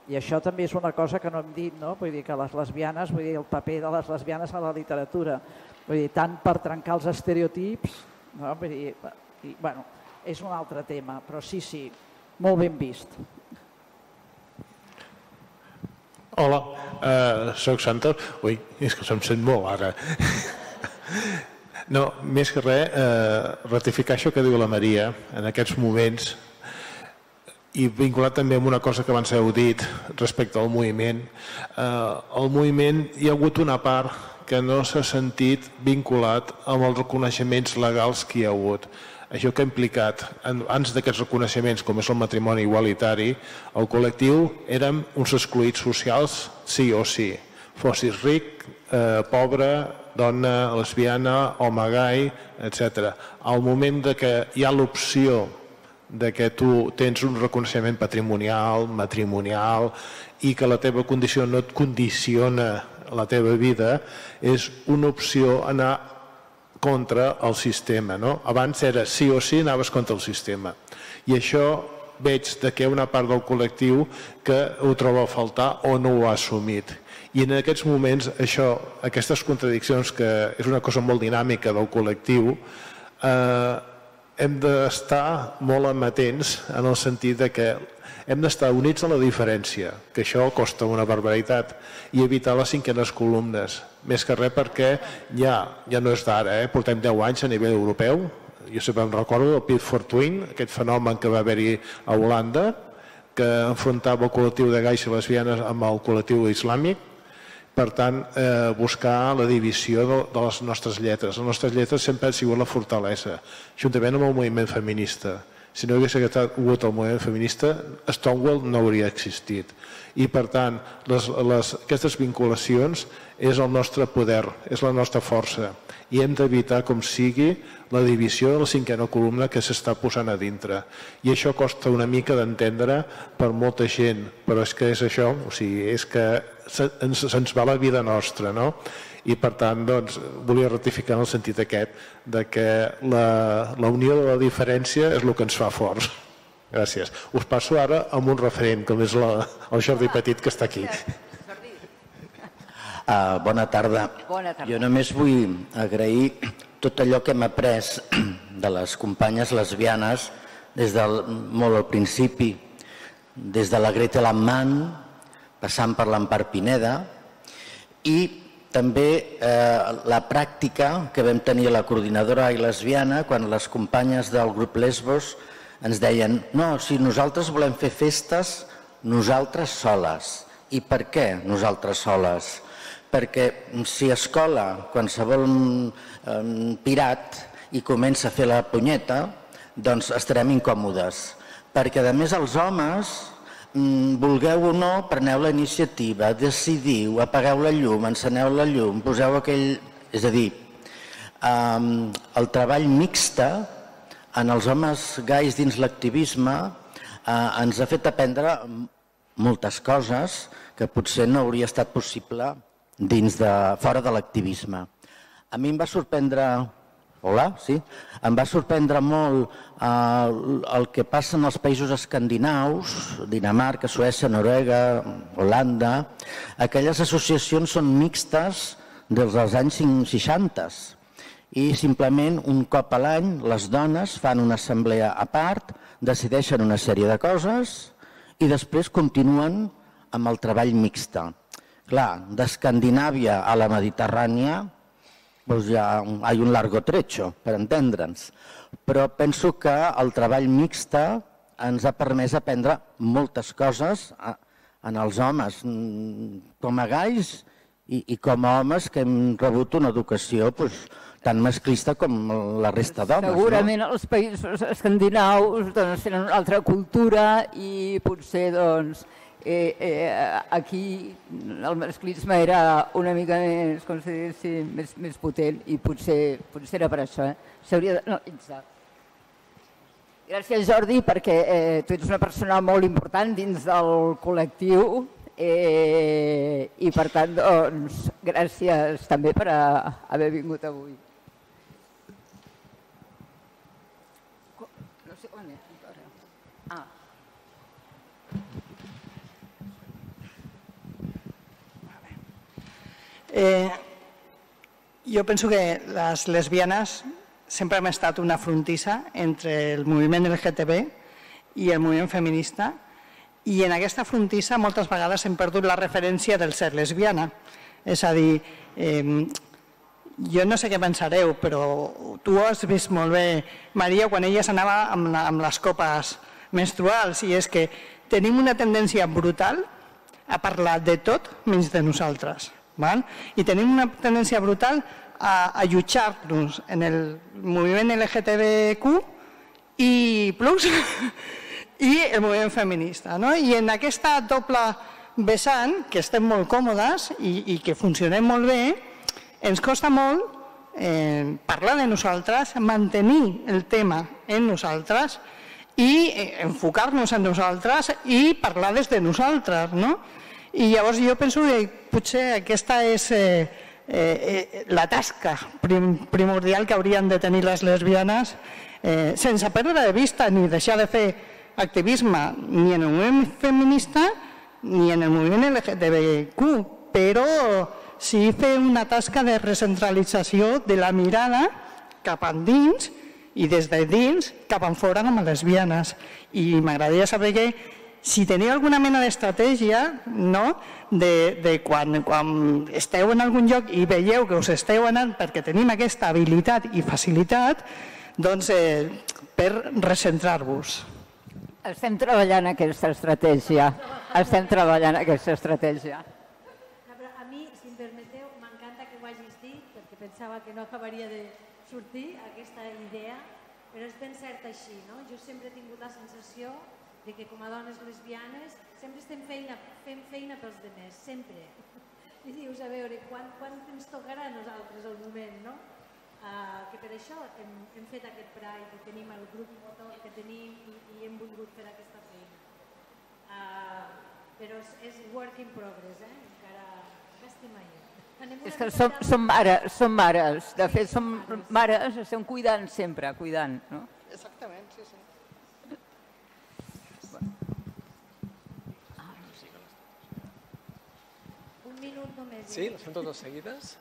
i això també és una cosa que no hem dit, no? Vull dir que les lesbianes, vull dir el paper de les lesbianes a la literatura, vull dir, tant per trencar els estereotips, no? Vull dir, i, bueno, és un altre tema, però sí, sí, molt ben vist. Hola, uh, soc Santos. Ui, és que se'm sent molt ara. No, més que res, eh, ratificar això que diu la Maria en aquests moments i vinculat també amb una cosa que abans heu dit respecte al moviment. Eh, el moviment hi ha hagut una part que no s'ha sentit vinculat amb els reconeixements legals que hi ha hagut. Això que ha implicat, abans d'aquests reconeixements, com és el matrimoni igualitari, el col·lectiu érem uns excluïts socials sí o sí. Fossis ric, eh, pobre, dona, lesbiana, home gai, etc. Al moment de que hi ha l'opció de que tu tens un reconeixement patrimonial, matrimonial, i que la teva condició no et condiciona la teva vida, és una opció anar contra el sistema. No? Abans era sí o sí anaves contra el sistema. I això veig de que hi ha una part del col·lectiu que ho troba a faltar o no ho ha assumit. I en aquests moments això, aquestes contradiccions, que és una cosa molt dinàmica del col·lectiu, eh, hem d'estar molt amatents en el sentit de que hem d'estar units a la diferència, que això costa una barbaritat, i evitar les cinquenes columnes. Més que res perquè ja, ja no és d'ara, eh? portem 10 anys a nivell europeu, jo sempre em recordo el Pit Fortuin, aquest fenomen que va haver-hi a Holanda, que enfrontava el col·lectiu de gais i lesbianes amb el col·lectiu islàmic, per tant, eh, buscar la divisió de, de les nostres lletres. Les nostres lletres sempre han sigut la fortalesa, juntament amb el moviment feminista. Si no hagués hagut el moviment feminista, Stonewall no hauria existit. I, per tant, les, les, aquestes vinculacions és el nostre poder, és la nostra força. I hem d'evitar, com sigui, la divisió de la cinquena columna que s'està posant a dintre. I això costa una mica d'entendre per molta gent, però és que és això, o sigui, és que se'ns se va la vida nostra, no? i per tant doncs, volia ratificar en el sentit aquest de que la, la unió de la diferència és el que ens fa forts. Gràcies. Us passo ara amb un referent, com és la, el Jordi Petit, que està aquí. Uh, bona tarda. Bona tarda. Jo només vull agrair tot allò que hem après de les companyes lesbianes des del molt al principi, des de la Greta Lamman, passant per l'Empar Pineda, i també eh, la pràctica que vam tenir a la coordinadora i lesbiana quan les companyes del grup Lesbos ens deien no, si nosaltres volem fer festes, nosaltres soles. I per què nosaltres soles? Perquè si escola qualsevol eh, pirat i comença a fer la punyeta, doncs estarem incòmodes. Perquè a més els homes Mm, vulgueu o no, preneu la iniciativa, decidiu, apagueu la llum, enceneu la llum, poseu aquell... És a dir, um, el treball mixta en els homes gais dins l'activisme eh, ens ha fet aprendre moltes coses que potser no hauria estat possible dins de, fora de l'activisme. A mi em va sorprendre Hola, sí? Em va sorprendre molt eh, el que passa en els països escandinaus, Dinamarca, Suècia, Noruega, Holanda. Aquelles associacions són mixtes dels anys 60 i simplement un cop a l'any les dones fan una assemblea a part, decideixen una sèrie de coses i després continuen amb el treball mixta. Clar, d'Escandinàvia a la Mediterrània doncs hi ha un, hi ha un largo trecho, per entendre'ns. Però penso que el treball mixta ens ha permès aprendre moltes coses a, en els homes, mm, com a gais i, i com a homes que hem rebut una educació doncs, tan masclista com la resta d'homes. Segurament no? els països escandinaus doncs, tenen una altra cultura i potser doncs, eh, eh, aquí el masclisme era una mica més, com si dir, més, més potent i potser, potser era per això. Eh? S'hauria d'analitzar. Gràcies, Jordi, perquè eh, tu ets una persona molt important dins del col·lectiu eh, i, per tant, doncs, gràcies també per a, haver vingut avui. Eh, jo penso que les lesbianes sempre hem estat una frontissa entre el moviment LGTB i el moviment feminista i en aquesta frontissa moltes vegades hem perdut la referència del ser lesbiana. És a dir, eh, jo no sé què pensareu, però tu has vist molt bé, Maria, quan ella s'anava amb, amb les copes menstruals, i és que tenim una tendència brutal a parlar de tot menys de nosaltres. Val? I tenim una tendència brutal a allotjar-nos en el moviment LGTBQ i plus i el moviment feminista. No? I en aquesta doble vessant, que estem molt còmodes i, i que funcionem molt bé, ens costa molt eh, parlar de nosaltres, mantenir el tema en nosaltres i eh, enfocar-nos en nosaltres i parlar des de nosaltres. No? I llavors jo penso que potser aquesta és eh, eh, la tasca prim, primordial que haurien de tenir les lesbianes eh, sense perdre de vista ni deixar de fer activisme ni en el moviment feminista ni en el moviment LGTBQ, però sí fer una tasca de recentralització de la mirada cap endins i des de dins cap enfora amb les lesbianes. I m'agradaria saber que si teniu alguna mena d'estratègia no? de, de quan, quan esteu en algun lloc i veieu que us esteu anant perquè tenim aquesta habilitat i facilitat, doncs eh, per recentrar-vos. Estem treballant aquesta estratègia. Estem treballant aquesta estratègia. A mi, si em permeteu, m'encanta que ho hagis dit, perquè pensava que no acabaria de sortir aquesta idea, però és ben cert així, no? Jo sempre he tingut la sensació de que com a dones lesbianes sempre estem feina, fent feina pels demés, sempre. I dius, a veure, quan, quan ens tocarà a nosaltres el moment, no? Uh, que per això hem, hem fet aquest Pride, que tenim el grup motor que tenim i, i hem volgut fer aquesta feina. Uh, però és, és work in progress, eh? encara, estem allà. És que som, som mares, som mares. De fet, som mares, estem cuidant sempre, cuidant. No? Exactament, sí, sí. minut només. Sí, les fem totes seguides?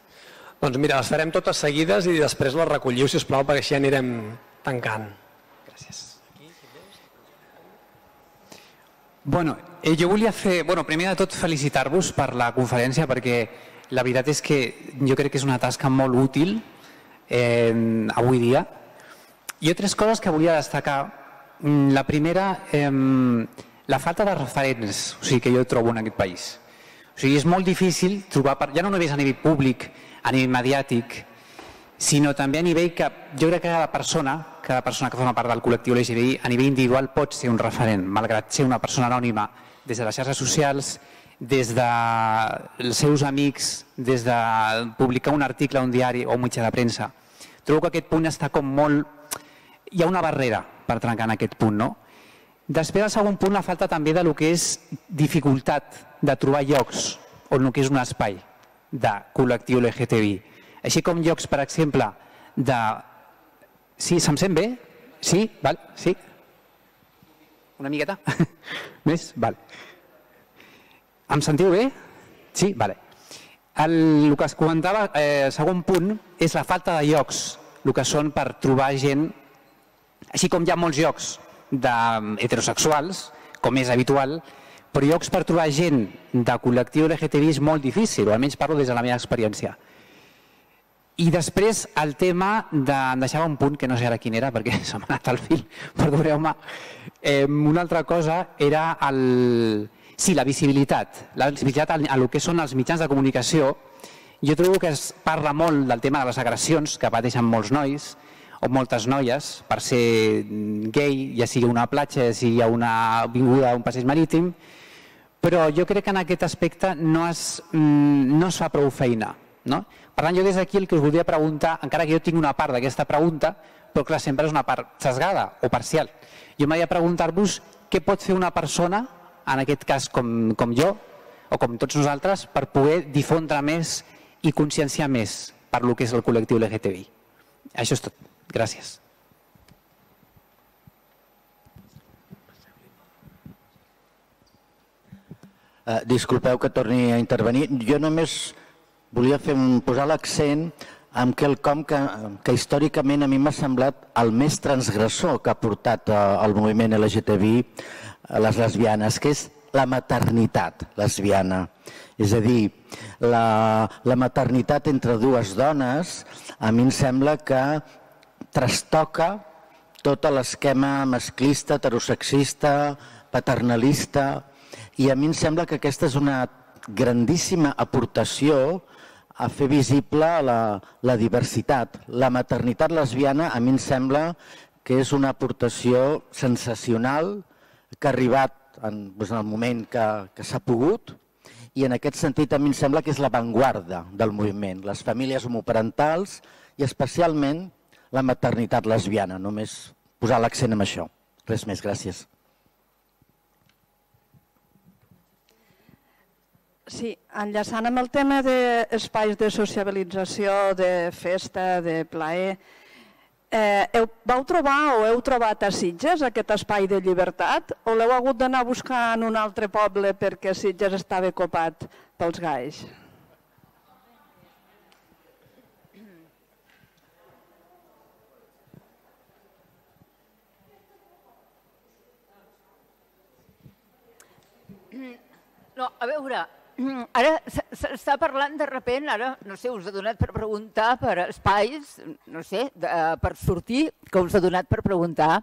Doncs mira, les farem totes seguides i després les recolliu, si us plau, perquè així anirem tancant. Gràcies. Bueno, eh, jo volia fer, bueno, primer de tot felicitar-vos per la conferència perquè la veritat és que jo crec que és una tasca molt útil eh, avui dia. Hi ha tres coses que volia destacar. Mm, la primera, eh, la falta de referents o sigui, que jo trobo en aquest país. O sigui, és molt difícil trobar, ja no només a nivell públic, a nivell mediàtic, sinó també a nivell que jo crec que cada persona, cada persona que forma part del col·lectiu LGTBI, a nivell individual pot ser un referent, malgrat ser una persona anònima, des de les xarxes socials, des dels seus amics, des de publicar un article a un diari o un mitjà de premsa. Trobo que aquest punt està com molt hi ha una barrera per trencar en aquest punt, no? Després, el segon punt, la falta també de lo que és dificultat de trobar llocs on el que és un espai de col·lectiu LGTBI. Així com llocs, per exemple, de... Sí, se'm sent bé? Sí? Val? Sí? Una miqueta? Més? Val. Em sentiu bé? Sí? Vale. El, el que es comentava, eh, segon punt, és la falta de llocs, el que són per trobar gent, així com hi ha molts llocs d'heterosexuals, com és habitual, però llocs per trobar gent de col·lectiu LGTBI és molt difícil, o almenys parlo des de la meva experiència. I després el tema de... Em deixava un punt que no sé ara quin era perquè se m'ha anat al fil, perdoneu-me. Eh, una altra cosa era el... Sí, la visibilitat. La visibilitat a, lo que són els mitjans de comunicació. Jo trobo que es parla molt del tema de les agressions que pateixen molts nois, o moltes noies per ser gay, ja sigui una platja, ja sigui una vinguda, un passeig marítim, però jo crec que en aquest aspecte no es, mm, no es fa prou feina. No? Per tant, jo des d'aquí el que us voldria preguntar, encara que jo tinc una part d'aquesta pregunta, però clar, sempre és una part sesgada o parcial. Jo m'agradaria preguntar-vos què pot fer una persona, en aquest cas com, com jo, o com tots nosaltres, per poder difondre més i conscienciar més per lo que és el col·lectiu LGTBI. Això és tot. Gràcies. Uh, disculpeu que torni a intervenir. Jo només volia fer un, posar l'accent en quelcom que, que històricament a mi m'ha semblat el més transgressor que ha portat uh, el moviment LGTBI a uh, les lesbianes, que és la maternitat lesbiana. És a dir, la, la maternitat entre dues dones a mi em sembla que trastoca tot l'esquema masclista, heterosexista, paternalista, i a mi em sembla que aquesta és una grandíssima aportació a fer visible la, la diversitat. La maternitat lesbiana a mi em sembla que és una aportació sensacional que ha arribat en, doncs, en el moment que, que s'ha pogut i en aquest sentit a mi em sembla que és l'avantguarda del moviment. Les famílies homoparentals i especialment la maternitat lesbiana, només posar l'accent en això. Res més, gràcies. Sí, enllaçant amb el tema d'espais de sociabilització, de festa, de plaer, eh, heu, vau trobar o heu trobat a Sitges aquest espai de llibertat o l'heu hagut d'anar a buscar en un altre poble perquè Sitges estava copat pels gais? No, a veure, ara s'està parlant de repent, ara, no sé, us ha donat per preguntar per espais, no sé, de, per sortir, que us ha donat per preguntar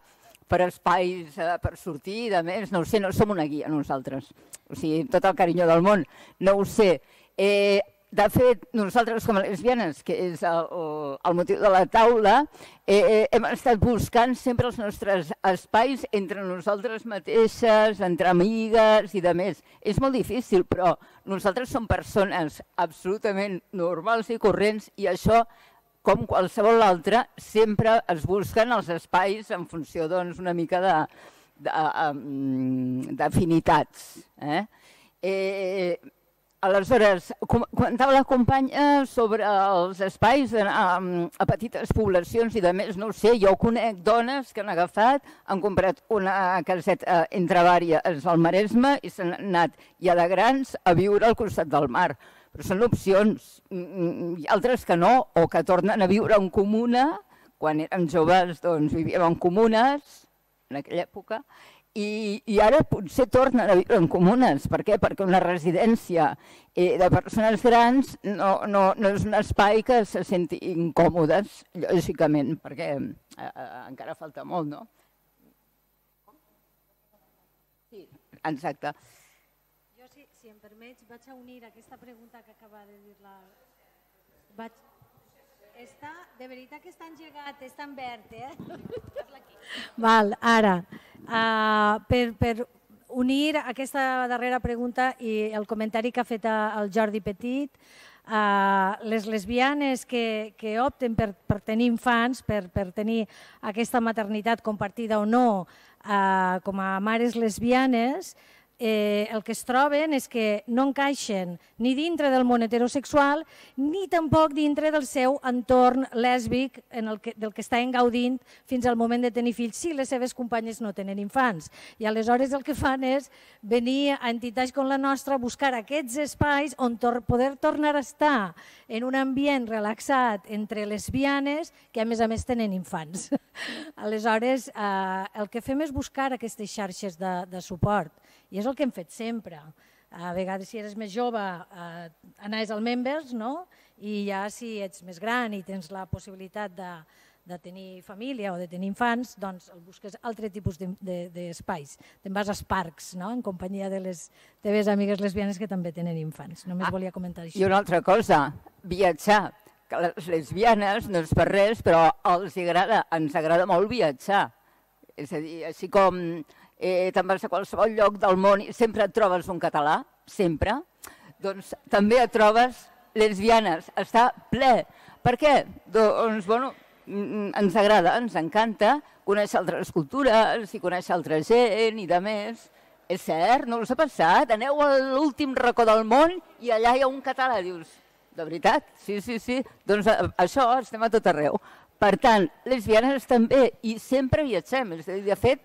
per espais eh, per sortir, de més, no ho sé, no som una guia nosaltres. O sigui, tot el carinyo del món, no ho sé. Eh, de fet, nosaltres com a lesbianes, que és el, el motiu de la taula, eh, eh, hem estat buscant sempre els nostres espais entre nosaltres mateixes, entre amigues i de més. És molt difícil, però nosaltres som persones absolutament normals i corrents i això com qualsevol altre, sempre es busquen els espais en funció doncs, una mica d'afinitats. Eh? Eh, Aleshores, comentava la companya sobre els espais a, a, petites poblacions i de més, no sé, jo conec dones que han agafat, han comprat una caseta entre vàries al Maresme i s'han anat ja de grans a viure al costat del mar. Però són opcions. Mm, mm, ha altres que no, o que tornen a viure en comuna, quan érem joves doncs vivíem en comunes, en aquella època, i, i ara potser tornen a viure en comunes. Per què? Perquè una residència eh, de persones grans no, no, no és un espai que se senti incòmodes, lògicament, perquè eh, eh, encara falta molt, no? Sí, exacte. Jo, si, si em permets, vaig a unir aquesta pregunta que acaba de dir la... Vaig... Està, de veritat que està engegat, està en verd, eh? Val, ara, uh, per, per unir aquesta darrera pregunta i el comentari que ha fet el Jordi Petit, Uh, les lesbianes que, que opten per, per tenir infants, per, per tenir aquesta maternitat compartida o no, uh, com a mares lesbianes, eh, el que es troben és que no encaixen ni dintre del món heterosexual ni tampoc dintre del seu entorn lèsbic en el que, del que estan gaudint fins al moment de tenir fills si les seves companyes no tenen infants. I aleshores el que fan és venir a entitats com la nostra a buscar aquests espais on tor poder tornar a estar en un ambient relaxat entre lesbianes que a més a més tenen infants. Aleshores, eh, el que fem és buscar aquestes xarxes de, de suport i és el que hem fet sempre. A vegades, si eres més jove, eh, anaves al Members, no? i ja si ets més gran i tens la possibilitat de, de tenir família o de tenir infants, doncs el busques altre tipus d'espais. De, de, Te'n vas als parcs, no? en companyia de les teves amigues lesbianes que també tenen infants. Només ah, volia comentar això. I una altra cosa, viatjar. Que les lesbianes no és per res, però els agrada, ens agrada molt viatjar. És a dir, així com eh, te'n vas a qualsevol lloc del món i sempre et trobes un català, sempre, doncs també et trobes lesbianes, està ple. Per què? Doncs, bueno, mm, ens agrada, ens encanta conèixer altres cultures i conèixer altra gent i de més. És cert, no us ha passat? Aneu a l'últim racó del món i allà hi ha un català, dius, de veritat? Sí, sí, sí. Doncs eh, això estem a tot arreu. Per tant, lesbianes també, i sempre viatgem. És dir, de fet,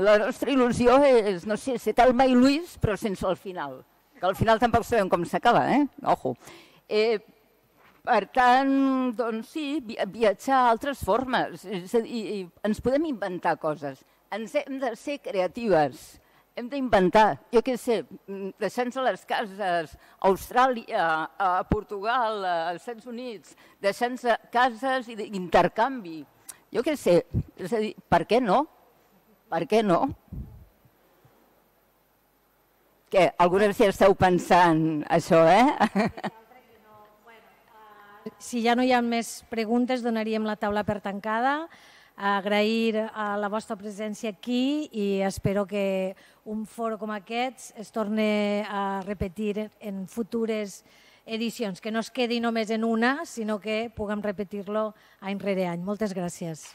la nostra il·lusió és, no sé, ser tal mai Luis, però sense el final. Que al final tampoc sabem com s'acaba, eh? Ojo. Eh, per tant, doncs sí, viatjar a altres formes. És a dir, i ens podem inventar coses. Ens hem de ser creatives. Hem d'inventar, jo què sé, deixant-se les cases a Austràlia, a Portugal, als Estats Units, deixant-se cases i d'intercanvi. Jo què sé, és a dir, per què no? Per què no? Què, algunes ja esteu pensant això, eh? Si ja no hi ha més preguntes, donaríem la taula per tancada. Agrair a la vostra presència aquí i espero que un foro com aquest es torni a repetir en futures edicions, que no es quedi només en una, sinó que puguem repetir-lo any rere any. Moltes gràcies.